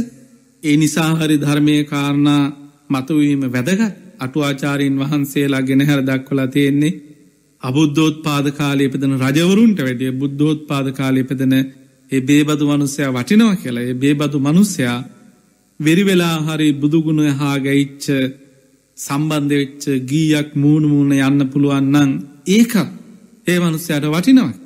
ඒ නිසා හරි ධර්මය කාරණා මතුවීම වැදගත්. අටුවාචාරීන් වහන්සේලා ගෙනහැර දක්වලා තියෙන්නේ අබුද්ධෝත් පාද කාලයපදන රජවරුන්ට වැඩිය බුද්ධෝත් පාද කාලයපදන ඒ බේබදු මනුස්සයා වටිනව කියලා. ඒ බේබදු මනුස්සයා වෙරිවෙලා හරි බුදුගුණ හා ගැයිච්ච සම්බන්ධවෙච්ච ගීයක් මූුණ මූුණ යන්න පුළුවන්නන් ඒකත් ඒ මනුස්සයට වටිනවක්.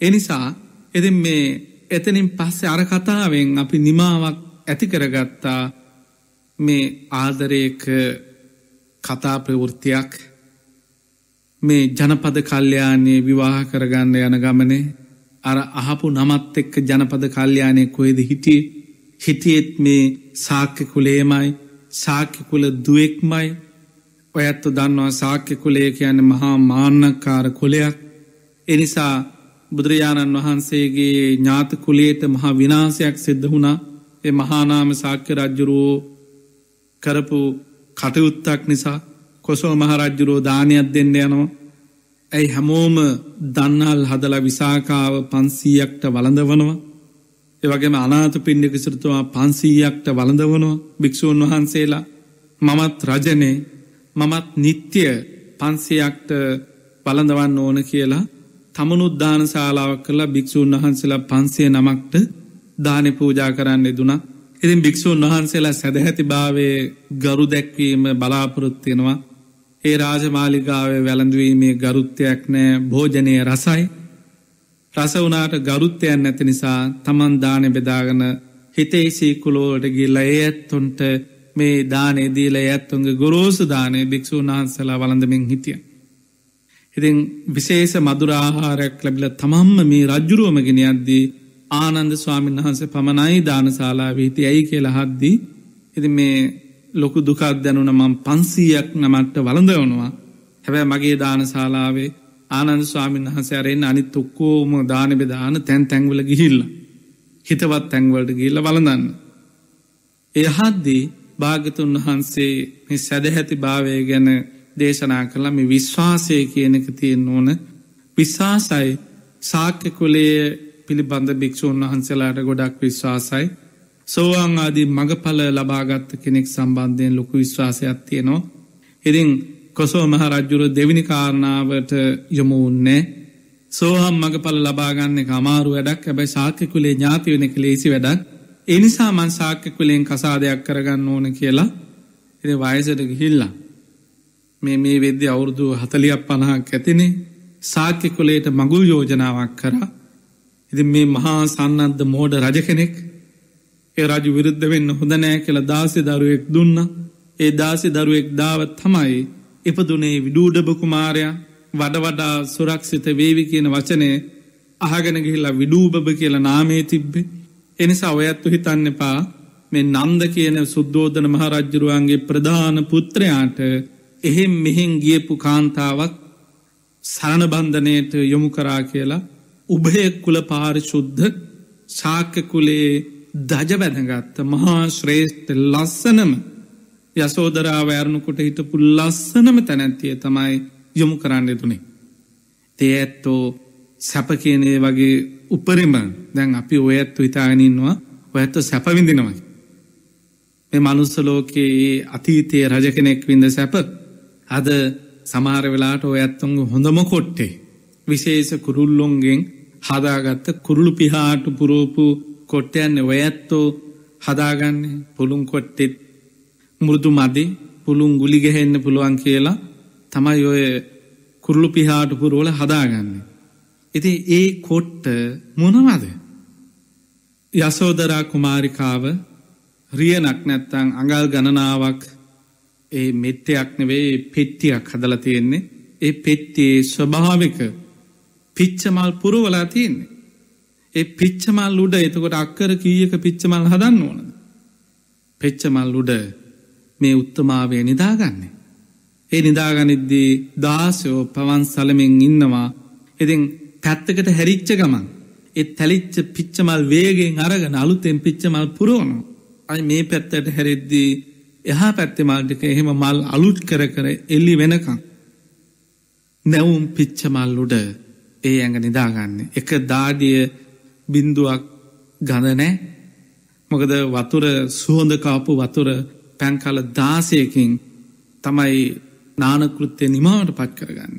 එනිසා එති මේ එතනින් පස්සේ අර කතාවෙන් අපි නිමාවක් ඇති කරගත්තා මේ ආදරයක කතා ප්‍රවෘත්තියක්. මේ ජනපද කල්්‍යයානයේ විවාහ කරගන්න යන ගමනේ අර අහපු නමත් එක්ක ජනපද කල්්‍යයානය කොහෙද හිටිය? හිටියෙත් මේ සාක්‍ය කුලේමයි. සාක්‍යකුල දුවෙක්මයි. ඔයත්තු දන්නවා සාක්‍ය කුලේ කියන්න මහා මාන්නකාර කොලයක්. එනිසා බුදුරජාණන් වහන්සේගේ ඥාත කුලේට මහා විනාසයක් සිද්ධ වුණා. ඒ මහානාම සාක්‍ය රජ්ජුරුවෝ කරපු කටයුත්තක් නිසා කොසෝ මහරජ්ජුරෝ දානයක් දෙන්න යනවා. ඇයි හැමෝම දන්නල් හදල විසාකාව පන්සීයක්ට වලඳවනවා එවගේම අනාත පින්ඩික සිරතුවා පන්සීයක්ට වලඳවනවා භික්‍ෂූන් වහන්සේලා. මමත් රජනේ. මමත් නිත්‍ය පන්සියක්ට බලඳවන්න ඕන කියලා තමනුද්දාන ශාලාවක් කරලා භික්‍ෂූන් වහන්සේලා පන්සේ නමක්ට දානෙ පූජා කරන්න දුනා. ඉතින් භික්‍ෂූන් වහන්සේලා සැදැහැති භාවය ගරු දැක්වීම බලාපොරොත්තියෙනවා ඒ රාජමාලිගාවේ වැළඳුවීමේ ගරුත්තයක් නෑ භෝජනය රසයි. රස වනාට ගරුත්තයන් නැති නිසා තමන් දානෙ බෙදාගන හිතේසී කුලෝට ගිල්ල ඒ ඇත්තුන්ට මේ දානේ දීල ඇත්තුන්ගේ ගොරෝසු දානය භික්‍ෂූන් වහන්සලා වලඳමින් හිටිය. ඉතින් විශේෂ මදුරාහාරයක් ලැබිල තමම්ම මේ රජ්ජුරුවමගෙන අද්දී ආනන්ද ස්වාමීන් වහන්සේ පමණයි දානශාලාව හිති ඇයි කියලා හද්දී ඉති මේ ලොකු දුකක් දැනුන මම් පන්සීයක් නමට්ට වළඳවනවා හැබැ මගේ දානශාලාවේ ආනන්ද ස්වාමීන් වහසරෙන් අනිත් ඔක්කෝම දානබෙදාන තැන් තැන්වල ගිහිල්ල හිතවත් තැන්වලට ගිල්ල වලඳන්න. එහද්දී භාගතුන් වහන්සේ මේ සැදහැති භාවය ගැන දේශනා කළා මේ විශ්වාසය කියනක තියෙන් ඕන විශ්වාසයි සාක්‍ය කොලේ පිළිබඳ භික්‍ෂූන් වහන්සේලාට ගොඩක් විශ්වාසයි සෝවාන් ආදී මඟඵල ලබාගත්ත කෙනෙක් සම්බන්ධයෙන් ලොකු විශ්වාසයක් තියෙනවා. ඉතින් කොසෝ මහරජ්ජුර දෙවිනි කාරණාවට යොමුන්නේ සෝහම් මඟඵල ලබාගන්න අමාරු වැඩක්. ඇබැයි සාක්‍යකුලේ ඥාති වෙන ලේසි වැඩක්. එනිසා මන් සාක්‍යකුලෙන් කසාදයක් කරගන්න ඕන කියලා එ වයසට ගිහිල්ලා මේ මේ වෙද්‍ය අවුරුදු හතලියක් පණහක් ඇතිනේ සාක්‍ය කොලේට මගුල් යෝජනාවක් කරා. ඉති මේ මහා සන්නද්ද මෝඩ රජ කෙනෙක් ඒ රජු විරුද්ධ වෙන්න හොඳ නෑ කියලා දාසි දරුවෙක් දුන්න. ඒ දාසි දරුවෙක් දාවත් තමයි ඉපදුනේ විඩූඩභ කුමාරයා වඩ වඩා සුරක්ෂිත වේවි කියන වචනය අහගෙන ගිහිල්ලා විඩූබභ කියලා නාමේ තිබ්බේ. එනිසා ඔයත්තු හිතන්න එපා. මේ නන්ද කියන සුද්දෝධන මහරජ්ජරුවන්ගේ ප්‍රධාන පුත්‍රයාට එහෙම් මෙහෙන් ගියපු කාන්තාවක් සරණබන්ධනයට යොමු කරා කියලා උභය කුල පාරිශුද්ධ ශාක්‍ය කුලේ දජ වැදගත්ත මහා ශ්‍රේෂ්ඨ ලස්සනම යසෝදරාව ඇරණුකොට හිටපු ලස්සනම තැනැත්තිය තමයි යොමු කරන්න තුනේ. තේ ඇත්තෝ සැප කියනේ වගේ උපරිම දැන් අපි ඔය ඇත්තු හිතාගෙනන්නවා ඔයඇත්ත සැපවිඳිනවයි. මේ මනුස්සලෝකයේ අතීතයේ රජ කෙනෙක් විඳ සැප අද සමාර වෙලාට ඔය ඇත්තුන්ග හොඳම කොට්ටේ විශේෂ කුරුල්ලොන්ගෙන් හදාගත්ත කුරුළු පිහාටු පුරෝපු කොට්ටයන්න ඔය ඇත්තෝ හදාගන්නේ පුළුම් කොට්ටෙත් මුරුදු මදි පුළුන් ගුලිගෙහෙන්න පුළුවන් කියලා තමයි ඔය කුරුළු පිහාටු පුරුවල හදාගන්න. ඉති ඒ කොට්ට මොනවද. යසෝදරා කුමාරිකාව රියනක් නැත්තං අඟල් ගණනාවක් ඒ මෙත්තයක් නෙවේ පෙට්ටියක් හදල තියෙන්නේ ඒ පෙට්ටියේ ස්වභාවික පිච්චමල් පුරුවලා තියෙන්නේ. ඒ පිච්චමල් උඩ එතකොට අක්කර කීයක පිච්චමල් හදන්න ඕනද. පෙච්චමල් උඩ මේ උත්තමාවය නිදාගන්නේ. ඒ නිදාගනිද්දී දාසයෝ පවන් සලමෙන් ඉන්නවා. ඉතින් පැත්තකට හැරිච්ච ගමන් එත් තැලිච්ච පිච්චමල් වේගෙන් අරගෙන අලුතෙන් පිච්චමල් පුරුවනු අයි මේ පැත්තට හැරෙද්දී එහා පැත්තෙමල්ටික එහෙම මල් අලුට් කර කර එල්ලි වෙනකං නැවුම් පිච්චමල්ලුඩ ඒ ඇඟ නිදාගන්න. එක දාඩිය බින්දුවක් ගඳනෑ මොකද වතුර සුහොඳ කාපු වතුර පැන්කල දාසයකින් තමයි නානකෘත්‍යය නිමාවට පත් කරගන්න.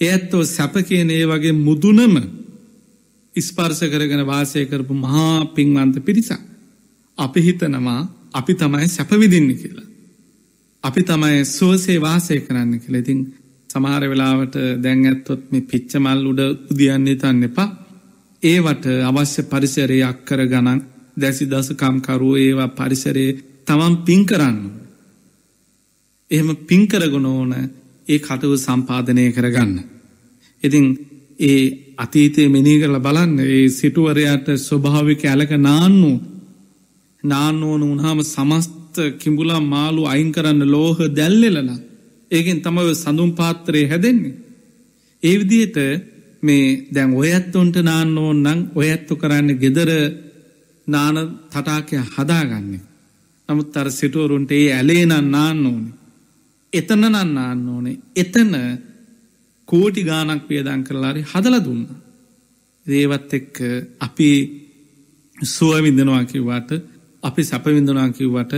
ඒඇත්තෝ සැප කියන ඒ වගේ මුදුනම ඉස්පර්ස කරගෙන වාසය කරපු මහා පින්වන්ත පිරිසක්. අපි හිතනවා අපි තමයි සැපවිදින්න කියලා. අපි තමයි සුවසේ වාසය කරන්න කියල ඉතින් සමහර වෙලාවට දැන් ඇත්තොත් මේ පිච්චමල් උඩ උදියන්නේ තන්න එපා ඒවට අවශ්‍ය පරිසරේ අක්කර ගණන් දැසි දසකම්කරුව ඒවා පරිසරේ තමන් පින් කරන්න. එහෙම පින්කරගොන ඕන ඒ කටුව සම්පාධනය කරගන්න. ඉතින් ඒ අතීතය මෙනී කරල බලන්න ඒ සිටුවරයට ස්වභාවික ඇලක නාන්නු නාන්නෝන උන්හාම සමස්ත කිඹුලා මාලු අයින් කරන්න ලෝහ දැල්ලෙලන ඒකෙන් තමව සඳුම් පාත්තරය හැදෙන්නේ. ඒ විදියට මේ දැන් ඔයත්තොන්ට නාන්න ඕන්නන් ඔය ඇත්තු කරන්න ගෙදර නාන තටාකය හදාගන්නේ. නමුත් අර සිටුවරුන්ට ඒ ඇලේනන් නාන්න ඕනේ. එතන නන්නාන්න ඕනේ එතන කෝටි ගානක් පියදං කරලාරි හදල දුන්න. ඒවත් එක්ක අපි සුවවිඳනවා කිව්වාට අපි සැපවිඳනවා කිව්වට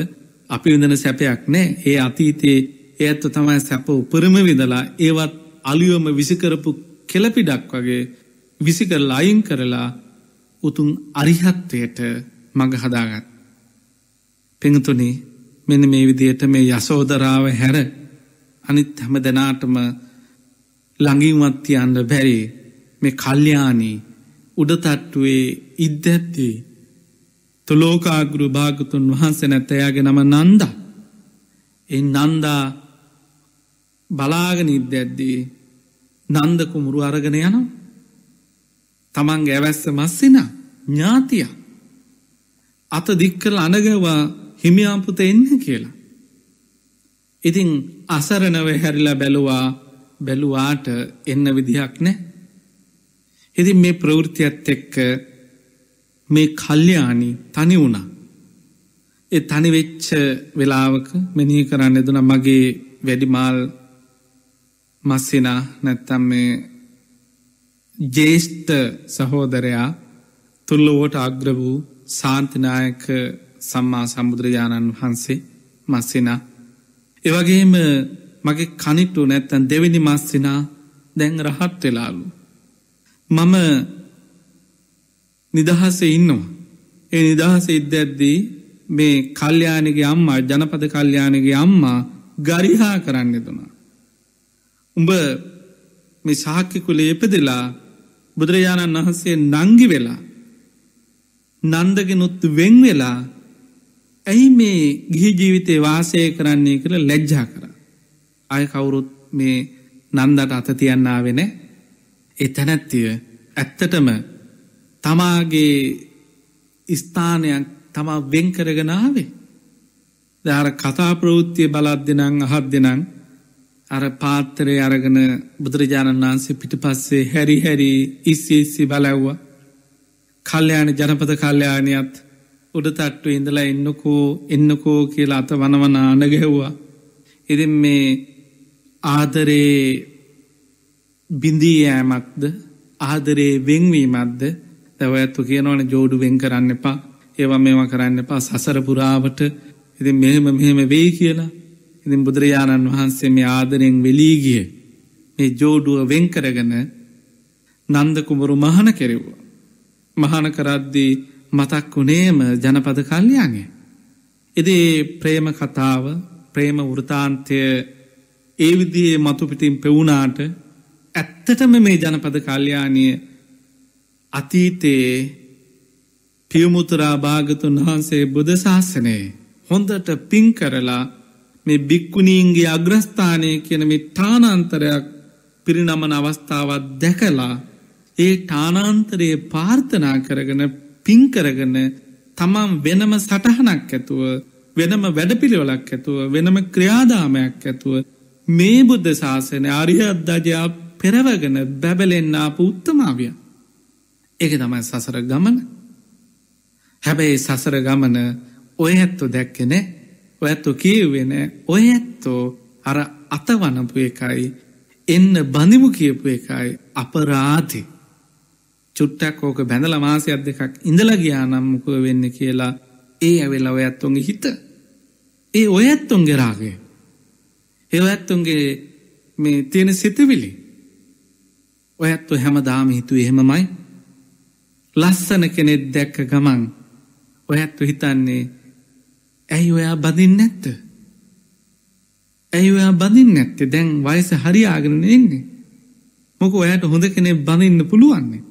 අපි විඳන සැපයක් නෑ ඒ අතීතයේ ඒඇත්තු තමයි සැප උපරම විදලා ඒවත් අලියෝම විසිකරපු කෙලපිඩක් වගේ විසිකරල අයින් කරලා උතුන් අරිහත්වයට මඟ හදාගත්. පිංතුනේ මෙන මේ විදියට මේ යසෝදරාව හැර අනිත් හැම දෙනාටම ළඟින්වත්තියන්න බැරි මේ කල්්‍යයානී උඩතට්ටුවේ ඉද්දැත්දී තුලෝකාගුරු භාගතුන් වහන්සේ නැත්තයාගේ නම නන්ද. එ නන්දා බලාගෙන ඉද්දැද්දී නන්ද කුමුරු අරගෙන යනවා? තමන්ගේ ඇවැස්ස මස්සින ඥාතිය. අත දික්කල අනගවා හිමියාපුත එන්න කියලා. ඉතිං අසරණව හැරිලා බැලුවා බැලුවාට එන්න විදිහක් නෑ. ඉතින් මේ ප්‍රවෘතියත් එක්ක මේ කල්්‍යයානි තනි වුණා. එ තනිවෙච්ච වෙලාවක මෙනී කරන්න එදුන මගේ වැඩිමාල් මස්සිනා නැත්තම් මේ ජේෂ්ඨ සහෝදරයා තුල්ලෝවට අග්‍ර වූ සාන්තිනායක සම්මා සම්බුදුරජාණන් වහන්සේ මස්සිනා. එවගේම මගේ කනිටු නැත්තන් දෙවිනි මස්සිනා දැන් රහත් වෙලාලු. මම නිදහස ඉන්නවා. ඒ නිදහස ඉද්දැද්දී මේ කල්්‍යයානගේ අම්මා ජනපද කල්්‍යයානගේ අම්මා ගරිහා කරන්න දුනා. උඹ මේ සාක්‍යකුලේ එපදිලා බුදුරජාණන් වහන්සේ නංගි වෙලා නන්දගෙනුත් වෙන් වෙලා ඇයි මේ ගිහි ජීවිතය වාසය කරන්නේ කළ ලැජ්ජා කර. අය කවුරුත් මේ නන්දට අත තියන්නාවෙන ඒ තැනැත්තිය ඇත්තටම තමාගේ ස්ථානයක් තමා වෙන් කරගෙනාවේ. දර කතා ප්‍රෘත්තිය බලත් දෙනං අහත් දෙනං අර පාත්තරය අරගන බුදුරජාණන් වහන්සේ පිට පස්සේ හැරි හැරි ඉස්සි ඉස්සි බලැව්වා. කල්්‍යයාන ජනපද කල්්‍යයානයත් උඩ තට්ටු ඉඳලා එන්නකෝ එන්නකෝ කියලා අත වනවන අනගැහ්වා. ඉතින් මේ ආදරේ බිඳී යෑමක්ද ආදරේ වෙංවීමත්ද දැව ඇත්තු කියනවන ජෝඩු වෙන් කරන්න එපා. ඒවා මේම කරන්න එපා. සසර පුරාවට. ඉති මෙහෙම මෙහෙම වෙයි කියලා. ඉතින් බුදුරජාණන් වහන්සේ මේ ආදරෙන් වෙලීගිය මේ ජෝඩුව වෙන් කරගන නන්දකුමරු මහන කෙරෙව්වා. මහන කරද්දී මතක් වුණේම ජනපද කල්්‍යයාගේ. එදේ ප්‍රේම කතාව ප්‍රේම වෘතාන්තය ඒ විදියේ මතුපිටින් පෙවුනාට ඇත්තටම මේ ජනපද කල්්‍යානය අතීතයේ පියමුතරා භාගතුන් වහන්සේ බුද ශාසනයේ හොඳට පින් කරලා මේ බික්කුණීන්ගේ අග්‍රස්ථානය කියන මේ ටානාන්තරයක් පිරිනමන අවස්ථාවත් දැකලා ඒ ටානාන්තරයේ පාර්ථනා කරගන පින්කරගන තමන් වෙනම සටහනක් ඇතුව වෙනම වැඩපිළිවලක් ඇතුව වෙනම ක්‍රියාදාමයක් ඇතුව මේ බුද්ධ ශාසනය අරිය අද්දාජයා පෙරවගෙන බැබලෙන්න්නාපු උත්තමාවිය. ඒක තමයි සසර ගමන. හැබැයි සසර ගමන ඔය ඇත්තු දැක්කෙනෙ ඔය ඇත්තු කියවෙන ඔය ඇත්තෝ අර අතවනපු එකයි එන්න බඳිමු කියපු එකයි අපරාධි. චුට්ටක් ඕක බැඳල මාසයක් දෙකක් ඉඳල ගියා නම්මකුව වෙන්න කියලා ඒ ඇවෙල්ල ඔය ඇත්තුන්ගේ හිත. ඒ ඔය ඇත්තුන්ගේ රාගේ ඒ ඇත්තුන්ගේ මේ තියෙන සිතවිලි. ඔය ඇත්තු හැම දාම හිතු එහෙමමයි. ලස්සන කෙනෙත් දැක්ක ගමන් ඔය ඇත්තු හිතන්නේ ඇයි ඔයා බදින්න නැත්ත? ඇයි ඔයා බඳින් නැත්තේ? දැන් වයස හරියාගෙන එන්නේ මොක ඔයට හොඳ කෙනෙ බඳන්න පුළුවන්නේ?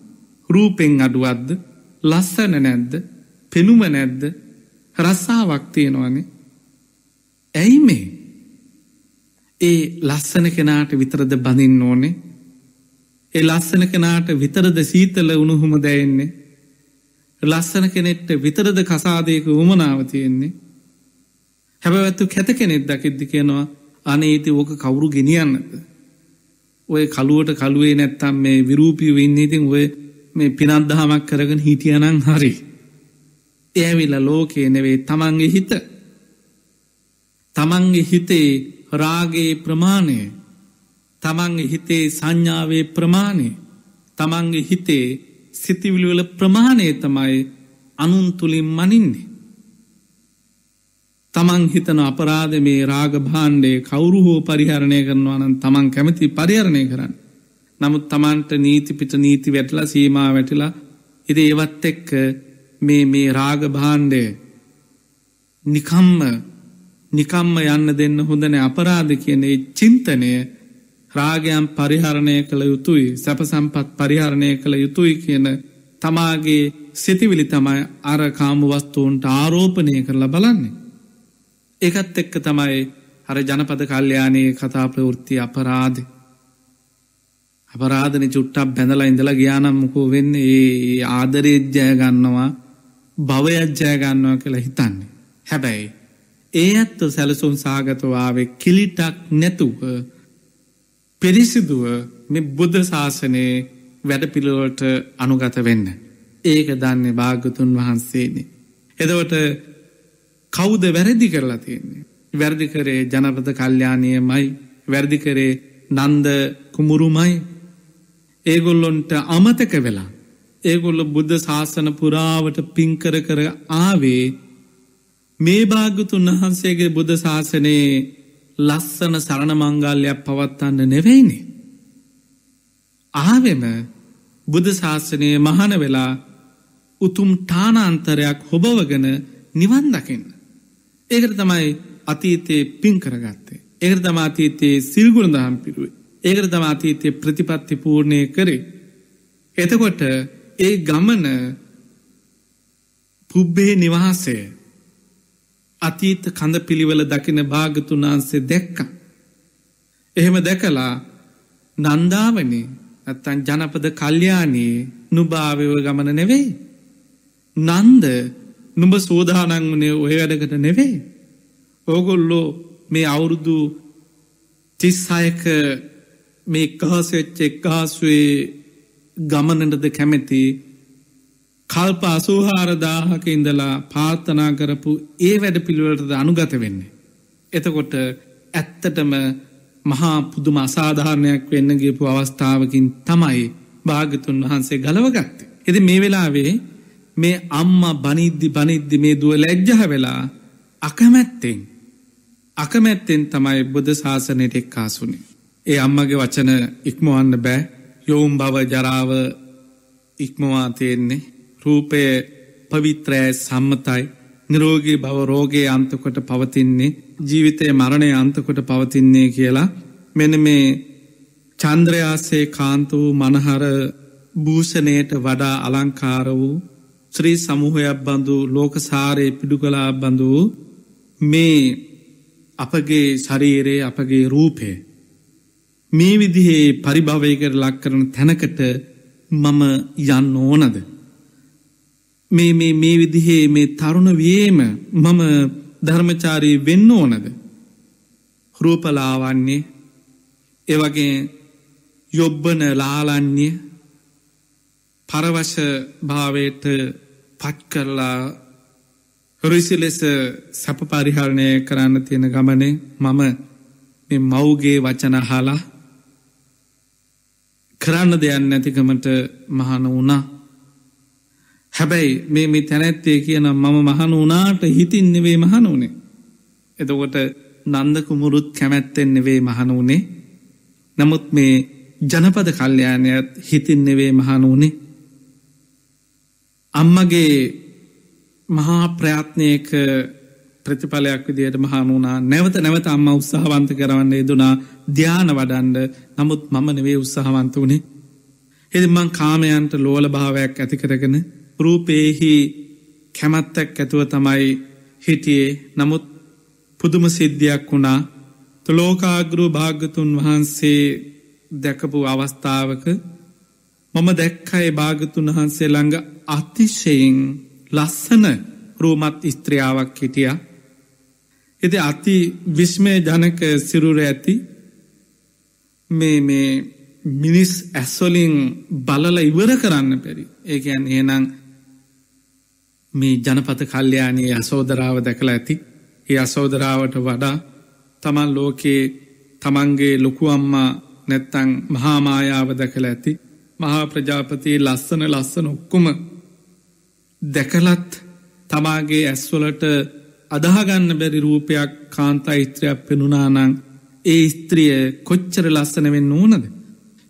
රූපෙන් අඩුවද්ද? ලස්සන නැද්ද? පෙනුම නැද්ද? රස්සාාවක් තියෙනවනේ. ඇයි මේ? ඒ ලස්සන කෙනාට විතරද බඳින්න ඕනේ? ඒ ලස්සන කෙනාට විතරද සීතල උණුහුම දැයෙන්නේ ලස්සන කෙනෙට්ට විතරද කසාදයක උමනාව තියෙන්නේ? හැබැවත්තු කැත කෙනෙක් දකිද්දි කියනවා අනේති ඕක කවුරු ගෙනියන්නද? ඔය කළුවට කළුවේ නැත්තම් මේ විරූපී වෙන්න ඉතින් ඔය මේ පිනත්දහමක් කරගෙන හිටියනං හරි. එඇවිල ලෝකයේ නෙවේ තමන්ගේ හිත. තමන්ගේ හිතේ රාගේ ප්‍රමාණය. තමන්ගේ හිතේ සංඥාවේ ප්‍රමාණය. තමන්ගේ හිතේ සිතිවිලිවල ප්‍රමාණය තමයි අනුන් තුළින් මනින්නේ. තමන් හිතන අපරාධ මේ රාග භාණ්ඩේ කවුරු හෝ පරිහරණය කරනවානන් තමන් කැමති පරිහරණය කරන්න. නමුත් තමන්ට නීති පිට නීති වැටලා සීමා වැටලා ඉද ඒවත් එක්ක මේ මේ රාග භාණ්ඩය නිකම්ම නිකම්ම යන්න දෙන්න හොඳන අපරාධ කියන ඒ චින්තනය රාගයන් පරිහරණය කළ යුතුයි සැප සම්පත් පරිහරණය කළ යුතුයි කියන තමාගේ සිතිවිලි තමයි අර කාමු වස්තුූන්ට ආරෝපනය කරලා බලන්නේ. ඒකත් එක්ක තමයි හර ජනපද කල්්‍යයානයේ කතා ප්‍රවෘත්ති අපරාධ අපරාධන චුට්ටක් බැඳලා ඉඳලා ගියානම්මකෝ වෙන්න ඒ ආදරේජ්ජය ගන්නවා භවයජ්ජය ගන්නවා කියලා හිතන්නේ. හැබැයි ඒ ඇත්ත සැලසුම් සාගතවාවේ කිලිටක් නැතුව පිරිසිදුව මෙ බුද්ධ ශාසනයේ වැඩ පිළිවලට අනුගත වෙන්න. ඒක දන්නේ භාගතුන් වහන්සේනේ. එදවට කෞුද වැරදි කරලා තියෙන්නේ. වැරදි කරේ ජනපද කල්්‍යානයමයි වැරදි කරේ නන්ද කුමුරුමයි ඒගොල්ලොන්ට අමතක වෙලා. ඒගොල්ල බුද්ධ ශාසන පුරාවට පින්කර කර ආවේ මේ භාගතුන් වහන්සේගේ බුද්ධ ශාසනයේ ලස්සන සරණ මංගල්ලයක් පවත්වන්න නෙවෙයිනේ. ආවෙම බුද්ධ ශාසනයේ මහන වෙලා උතුම් ටානාන්තරයක් හොබවගෙන නිවන් දකින්න. ඒකට තමයි අතීතයේ පින් කරගත්තේ. ඒකට තම අතීතයේ සිල්ගුණ දහම් පිරුවේ. ඒකට තම අතීතය ප්‍රතිපත්ති පූර්ණය කරේ. එතකොට ඒ ගමන පුබ්බේ නිවාසය අතීත කඳ පිළිවල දකින භාගතුන් වහන්සේ දැක්ක. එහෙම දැකලා නන්දාවනේ ඇත්තන් ජනපද කල්්‍යයානයේ නුභාවව ගමන නෙවෙයි. නන්ද නුඹ සෝදානන් වනේ ඔය වැඩකට නෙවෙයි. ඕගොල්ලෝ මේ අවුරුදු තිස්සායක මේ එක්කහසවෙච්ච එක්කාස්වේ ගමනටද කැමැති කල්ප අසූහාරදාහක ඉඳලා පාර්ථනා කරපු ඒ වැඩ පිළිවලටද අනුගත වෙන්නේ. එතකොට ඇත්තටම මහා පුදුම අසාධාරණයක් වෙන්න ගේපු අවස්ථාවකින් තමයි භාගතුන් වහන්සේ ගලවගත්තේ. එති මේ වෙලාවේ මේ අම්ම බනිද්දි බනිද්දි මේ දුව ලැජ්ජහ වෙලා අකමැත්තෙන් අකමැත්තෙන් තමයි බුද්ධ ශාසනයට එක්කාසුනේ. ඒ අම්මගේ වචන ඉක්මවන්න බෑ. යොවුම් බව ජරාව ඉක්මවා තියෙන්නේ. රූපය පවිත්‍රෑ සම්මතයි. නිරෝගී බව රෝගයේ අන්තකොට පවතින්නේ. ජීවිතය මරණය අන්තකොට පවතින්නේ කියලා මෙන මේ චන්ද්‍රයාසේ කාන්ත වූ මනහර භූෂණයට වඩා අලංකාර වූ ශ්‍රී සමූහයක් බඳු ලෝකසාරය පිඩු කලා බඳු මේ අපගේ ශරීරයේ අපගේ රූපය මේ විදිහේ පරිභවයකට ලක් කරන තැනකට මම යන්න ඕනද මේ මේ මේ විදිහේ මේ තරුණ වේම මම ධර්මචාරී වෙන්න ඕනද. රූපලාවන්නේ එවගේ යොබ්බන ලාලන්නේ පරවශ භාවයට පත් කරලා රුසි ලෙස සැප පරිහරණය කරන්න තියෙන ගමනේ මම මේ මව්ගේ වචනහලා කරන්න දෙයන්න නැතිකමට මහන වුණා හැබැයි මේ මේ තැනැත්තේ කියන මම මහන වනාට හිතින් නෙවේ මහන වනේ. එතකොට නන්දකුමුරුත් කැමැත්තෙන් නෙවේ මහන වනේ. නමුත් මේ ජනපද කල්්‍යයානයත් හිතින් නෙවේ මහන වනේ. අම්මගේ මහා ප්‍රාත්නයක ප්‍රතිඵලයක් විදියට මහනුනා නැවත නැවත අම්ම උත්සාහවන්ත කරවන්න යුදුනා ධ්‍යාන වඩන්ඩ නමුත් මම නෙවේ උත්සාහවන්ත වනේ. එදිමං කාමයන්ට ලෝල භාවයක් ඇති කරගෙන රූපේහි කැමැත්තක් ඇතුව තමයි හිටියේ. නමුත් පුදුම සිද්ධියක් වුණා. තුලෝකාගුරු භාගතුන් වහන්සේ දැකපු අවස්ථාවක මම දැක්කයි භාගතුන් වහන්සේ ළඟ අතිශයෙන් ලස්සන රූමත් ස්ත්‍රියාවක් හිටිය. එති අති විශ්මය ජනක සිරුර ඇති මේ මේ මිනිස් ඇස්වලින් බලල ඉවර කරන්න පැරි ඒකයන් ඒනං මේ ජනපත කල්්‍යයානයේ අසෝදරාව දැකළ ඇති. ඒ අසෝදරාවට වඩා තමන් ලෝකයේ තමන්ගේ ලොකු අම්මා නැත්තං මහාමායාව දැකළ ඇති. මහා ප්‍රජාපතියේ ලස්සන ලස්සන ඔක්කුම දැකලත් තමාගේ ඇස්වලට අදහගන්න බැරි රූපයක් කාන්තා ඉත්‍රයක් පෙනුනානං ඒ ස්ත්‍රිය කොච්චර ලස්සන වෙන්න ඕනද.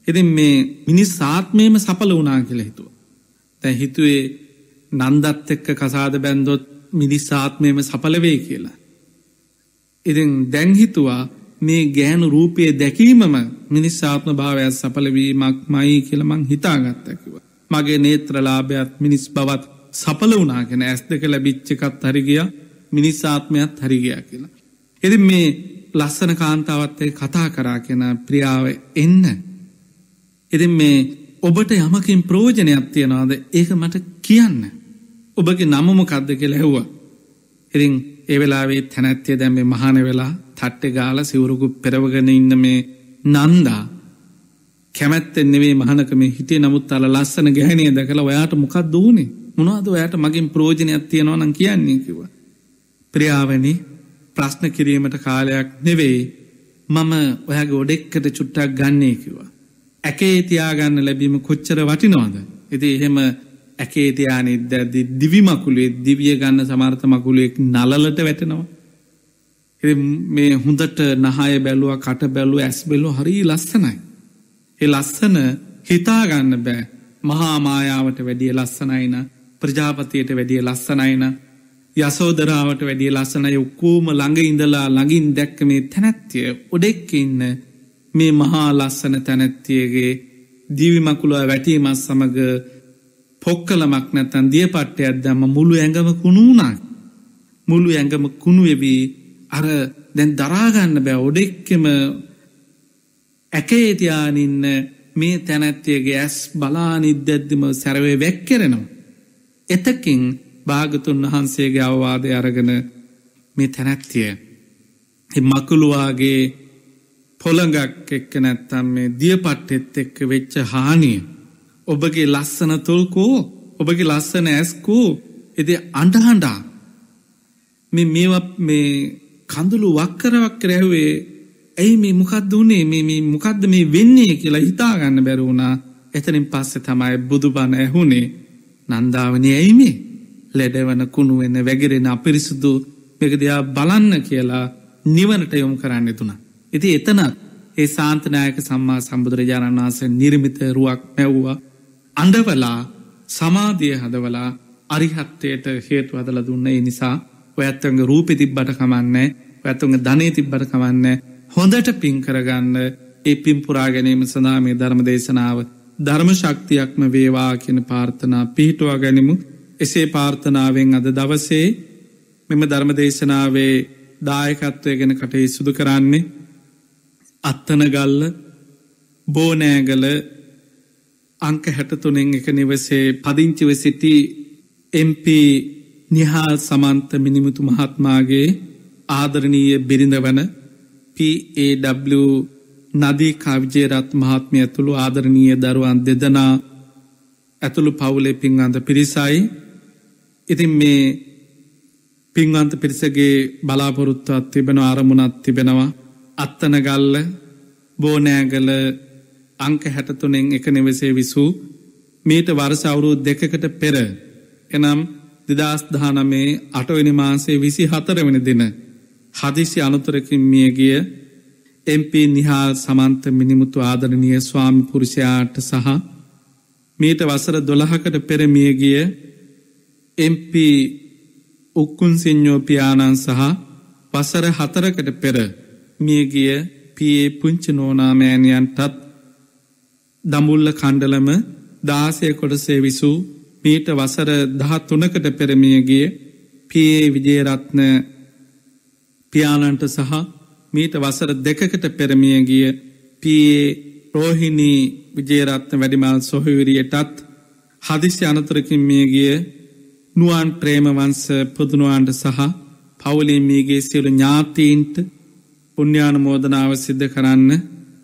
එතින් මේ මිනිස් සාත්මයම සපල වනා කියල හිතුව. තැ හිතුවේ නන්දත් එක්ක කසාද බැන්දොත් මිනිස්සාත්මයම සපලවේ කියලා. ඉතින් දැන්හිතුවා මේ ගෑනු රූපයේ දැකීමම මිනිස්සාත්ම භාවයක් සපලවීමක් මයි කියලමං හිතාගත්තකිව. මගේ නේත්‍රලාභයක් මිනිස් බවත් සපල වනාගෙන ඇස් දෙක ලැබිච්චකත් හරිගිය මිනිස්සාත්මයත් හරිගිය කියලා. එති මේ ලස්සන කාන්තාවත්තේ කතා කරා කෙන ප්‍රියාව එන්න. එති මේ ඔබට යමකින් ප්‍රෝජනයක් තියෙනවාද ඒක මට කියන්න. ඔබගේ නමමකක්ද කියලා ඇහ්වා. ඉරිං ඒවෙලාවේ තැනැත්තිය දැම්මේ මහන වෙලා තට්ටෙ ගාල සිවුරුකු පෙරවගෙන ඉන්න මේ නන්දා කැමැත්තෙන් නෙවේ මහනකම හිටේ නමුත් අල ලස්සන ගැහනේ දැකළ ඔයාට මොකක් දූනේ මොනවාද ඔයාට මගින් ප්‍රෝජනයක් තියෙනවා නම් කියන්නේ කිව. ප්‍රියාවනි ප්‍රශ්න කිරීමට කාලයක් නෙවෙයි මම ඔයාගේ ඔඩෙක්කට චුට්ටක් ගන්නේ කිවා. ඇකේ තියාගන්න ලැබීම කොච්චර වටිනවාද. එති එහෙම ඇකේ තියාන ඉදදි දිවිමකුළුවේ දිවිය ගන්න සමාර්ථ මකුළුවෙක් නලලට වැටෙනවා. මේ හොඳට නහය බැලුව කට බැලු ඇස් බෙල්ලු හරි ලස්සනයි. ඒ ලස්සන හිතාගන්න බෑ මහාමායාවට වැඩිය ලස්සනයින ප්‍රජාපතියට වැඩිය ලස්සනයින යසෝදරාවට වැඩිය ලස්සනය. ඔක්කෝම ළඟ ඉඳලා ළඟින් දැක්ක මේ තැනැත්තිය ඔඩෙක්ක ඉන්න මේ මහා ලස්සන තැනැත්තියගේ දිවිමකුළුව වැටීමත් සමඟ පොක්කලමක් නැතන් දිය පට්ටයක් දැම මුළු ඇඟම කුණුනාක් මුළු ඇඟම කුණුවෙවී අර දැන් දරාගන්න බෑ. ඔඩෙක්කම ඇකේතියානින්න මේ තැනැත්තියගේ ඇස් බලානිද්දැද්දිම සැරවේ වැැක්කෙරෙනවා. එතකින් භාගතුන් වහන්සේගේ අවවාදය අරගෙන මේ තැනැත්තිය. මකුළුවාගේ පොළඟක් එක්ක නැත්තම් මේ දිය පට්ටෙත් එක්ක වෙච්ච හානිය. ඔබගේ ලස්සන තුල්කෝ ඔබගේ ලස්සන ඇස්කෝ එද අන්ඩහඬා මේ මේවත් මේ කඳුළු වක්කරවක් කරැහුවේ ඇයි මේ මොකක්ද වනේ මේ මොකක්ද මේ වෙන්නේ? කියලා හිතාගන්න බැරවුණා එතනින් පස්සෙ තමයි බුදු බණ ඇහුනේ නන්දාවනය ඇයි මේ? ලෙඩවන කුණු වෙන්න වැගිරෙන අපිරිසුදු මෙකදයා බලන්න කියලා නිවනට යොමු කරන්න තුනා. ඉති එතනත් ඒ සාන්තනායක සම්මා සම්බුදුරජාණන් වහන්ස නිර්මිත රුවක් මැව්වා අඩවලා සමාධිය හදවලා අරිහත්තයට හේතු හදල දුන්න නිසා ඔයත්තඟ රූපෙ තිබ්බට කමන්න ඇතුන්ග ධනය තිබ්බට කමන්න හොඳට පින් කරගන්න ඒ පින් පුරා ගැනීම සඳහා මේ ධර්ම දේශනාව ධර්ම ශක්තියක්ම වේවා කියන පාර්ථනා පිහිටුවා ගැනිමු. එසේ පාර්ථනාවෙන් අද දවසේ මෙම ධර්ම දේශනාවේ දායකත්වය ගැන කටේ සුදු කරන්නේ අත්තනගල්ල බෝනෑගල අංක හැටතුනෙන් එක නිවසේ පදිංචිව සිටි MP නිහාල් සමන්ත මිනිමුතු මහත්මාගේ ආදරණීය බිරිඳ වන PAW නදී කවිජයරත් මහත්මය ඇතුළු ආදරණීය දරුවන් දෙදනා ඇතුළු පවුලේ පින්වන්ත පිරිසයි. ඉතින් මේ පින්වන්ත පිරිසගේ බලාපොරොත්තුවත් තිබෙන අරමුණත් තිබෙනවා. අත්තනගල්ල බෝනෑගල අංක හැටතුනෙන් එක නිවසේ විසූ මීට වර්සවුරු දෙකකට පෙර එනම් දෙදස් දහනමේ අටවනි මාසේ විසි හතරවෙන දින හදිසි අනුතරකින් මියගිය MP නිහාල් සමන්ත මිනිමුතු ආදරණය ස්වාමි පුරුෂයාට සහ මීට වසර දොළහකට පෙරමියගිය MP උක්කුන් සිං්ඥෝපියානන් සහ වසර හතරකට පෙර මියගිය පයේ පුංචි නෝනාමෑණයන්ටත් දමුල්ල කණ්ඩලම දාසය කොටසේ විසූ මීට වසර දහත් තුනකට පෙරමියගේ පයේ විජේරත්න පියාණන්ට සහ මීට වසර දෙකකට පෙරමියගිය පයේ රෝහිණී විජේරත්න වැඩිමල් සොහවිරියටත් හදිසි අනතුරකින් මියගිය නුවන් ප්‍රේමවන්ස පුදුනුවන්ට සහ පවුලින්මීගේ සියලු ඥාතීන්ට පුුණ්‍යාන මෝදනාව සිද්ධ කරන්න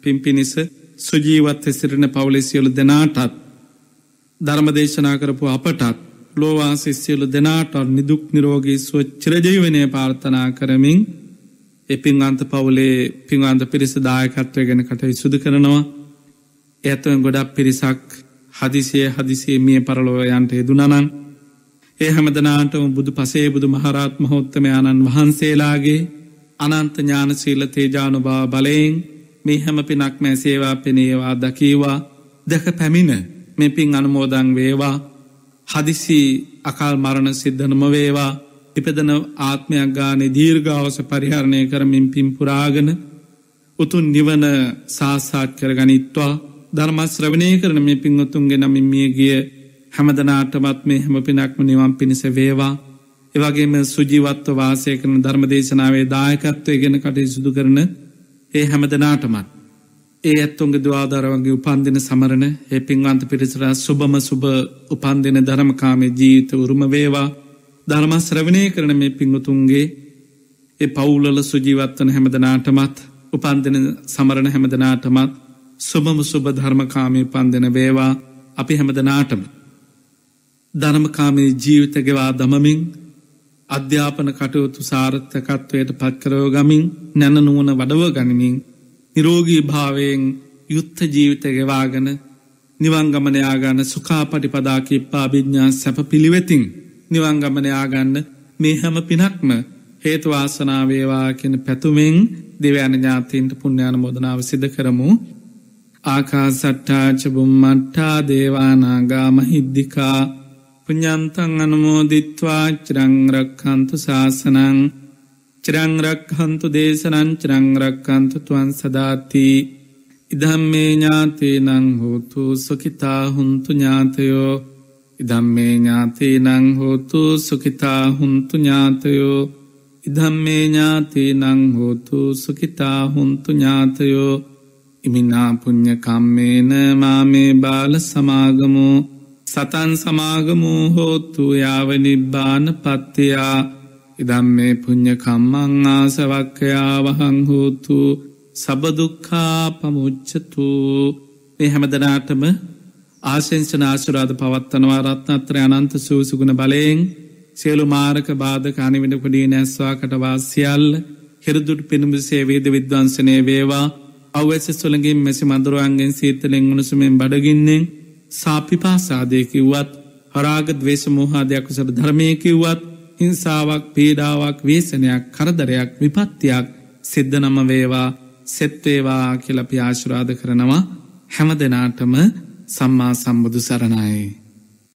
පිම්පිනිස සුජීවත්ව සිරණ පවුලෙසියලු දෙනාටත් ධර්මදේශනා කරපු අපටත් ලෝවාසිස්සියලු දෙනාටත් නිදුක් නිරෝගී ස්ව චිරජීවනය පාර්ථනා කරමින් එපින්ගන්ත පවුලේ පින්වන්ත පිරිස දායකත්වය ගැන කටයි සුදු කරනවා. ඇත්තුවෙන් ගොඩක් පිරිසක් හදිසිය හදිසිය මිය පරලොව යන්ට යෙදුනනං ඒ හැමදනාටම බුදු පසේ බුදු මහරත් මහොත්තමයාණන් වහන්සේලාගේ අනන්ත ඥානශීල තේජානුභා බලයෙන් මේ හැම පිනක් මෑ සේවා පෙනේවා දකීවා දැක පැමිණ මේ පින් අනුමෝදං වේවා. හදිසි අකල් මරණ සිද්ධනම වේවා ඉපදන ආත්මයක් ගානේ දීර්ගාවස පරිහරණය කරමින් පින්පුරාගන උතුන් නිවන සාසාත් කර ගනිත්වා ධර්මශ්‍රවනය කරන මේ පින්වතුන්ගේ නමින් මිය ගිය හැමදනාටමත් මේ හැම පිනක්ම නිවන් පිණිස වේවා. එවගේම සුජීවත්ව වාසය කරන ධර්මදේශනාවේ දායකත්වය ගෙන කටය සුදු කරන ඒ හැමදනාටමත් ඒ ඇත්තුන්ගේ දවාධරවගේ උපන්දින සමරණ ඒ පින්වන්ත පිරිසර සුබම සුබ උපන්දින ධර්මකාමේ ජීවිත උරුම වේවා. ධර්මශ්‍රවනය කරන මේ පිංගුතුන්ගේ ඒ පවුලල සුජීවත්වන හැමදනාටමත් උපන්දින සමරණ හැමදනාටමත් සුබම සුබ ධර්මකාමී පන්දන වේවා. අපි හැමදනාටම ධර්මකාමේ ජීවිතගෙවා දමමින් අධ්‍යාපන කටයුතු සාර්ථකත්වයට පත්කරව ගමින් නැන නුවන වඩව ගනිමින් නිරෝගී භාවයෙන් යුත්ත ජීවිත ගෙවාගන නිවංගමනයාගන්න සුකාපටිපදාකිප්පා භිඥා සැප පිළිවෙතින් නිවංගමනයාගන්න මේ හැම පිනක්ම හේතුවාසනාවේවා කෙන පැතුමෙන් දෙවෑන ඥාතීන්ට පුුණ්‍යාන මොදනාව සිද කරමු. ආකාසට්ටාච බුම්මට්ටා දේවානාගා මහිද්දිකා පුඤ්ඥන්තන් අනුමෝදිත්වා චරංරක්කන්තු ශාසනං චරංරක්හන්තු දේශනං චරංරක්කන්තු තුවන් සදාති ඉදම් මේ ඥාතේ නං හෝතු සොකිතා හුන්තු ඥාතයෝ ඉදම් මේ ඥාතේ නං හෝතු සුකිතා හුන්තු ඥාතයෝ ඉදම් මේ ඥාතේ නං හෝතු සුකිතා හුන්තු ඥාතයෝ ඉමිනා පුං්ඥ කම්මේන මාමේ බාල සමාගමෝ සතන් සමාගමූ හෝත්තු යාව නිබ්බාන පත්තියා. ඉදම් මේ පුං්ඥ කම්මං ආසවක්කයා වහං හෝතු සබදුක්කා පමුච්චතු ඒ හැමදනාටම ආශෙන්ෂන ආශුරාධ පවත්වනවා රත්නත්‍ර අනන්ත සූසුගුණ බලයෙන්. සියලු මාරක බාධ කානිවිඩපඩී නැස්වාකටවා සියල්ල හිරදුට පිණුඹ සේවේද විද්වන්සනය වේවා. අවැස සොළඟින් මැසි මදුරුවන්ගෙන් සීතලෙන් උණුසුමෙන් බඩගින්නෙන් සාපිපාසාදයකිව්වත් හරාග දවේශ මෝහාදයක්කුසට ධර්මයකිව්වත් හිංසාවක් පීඩාවක් වේසනයක් කරදරයක් විපත්තියක් සිද්ධ නම වේවා සෙත්වේවා කියලපි ආශුරාධ කරනවා හැම දෙනාටම සම්මා සම්බුදු සරණයි.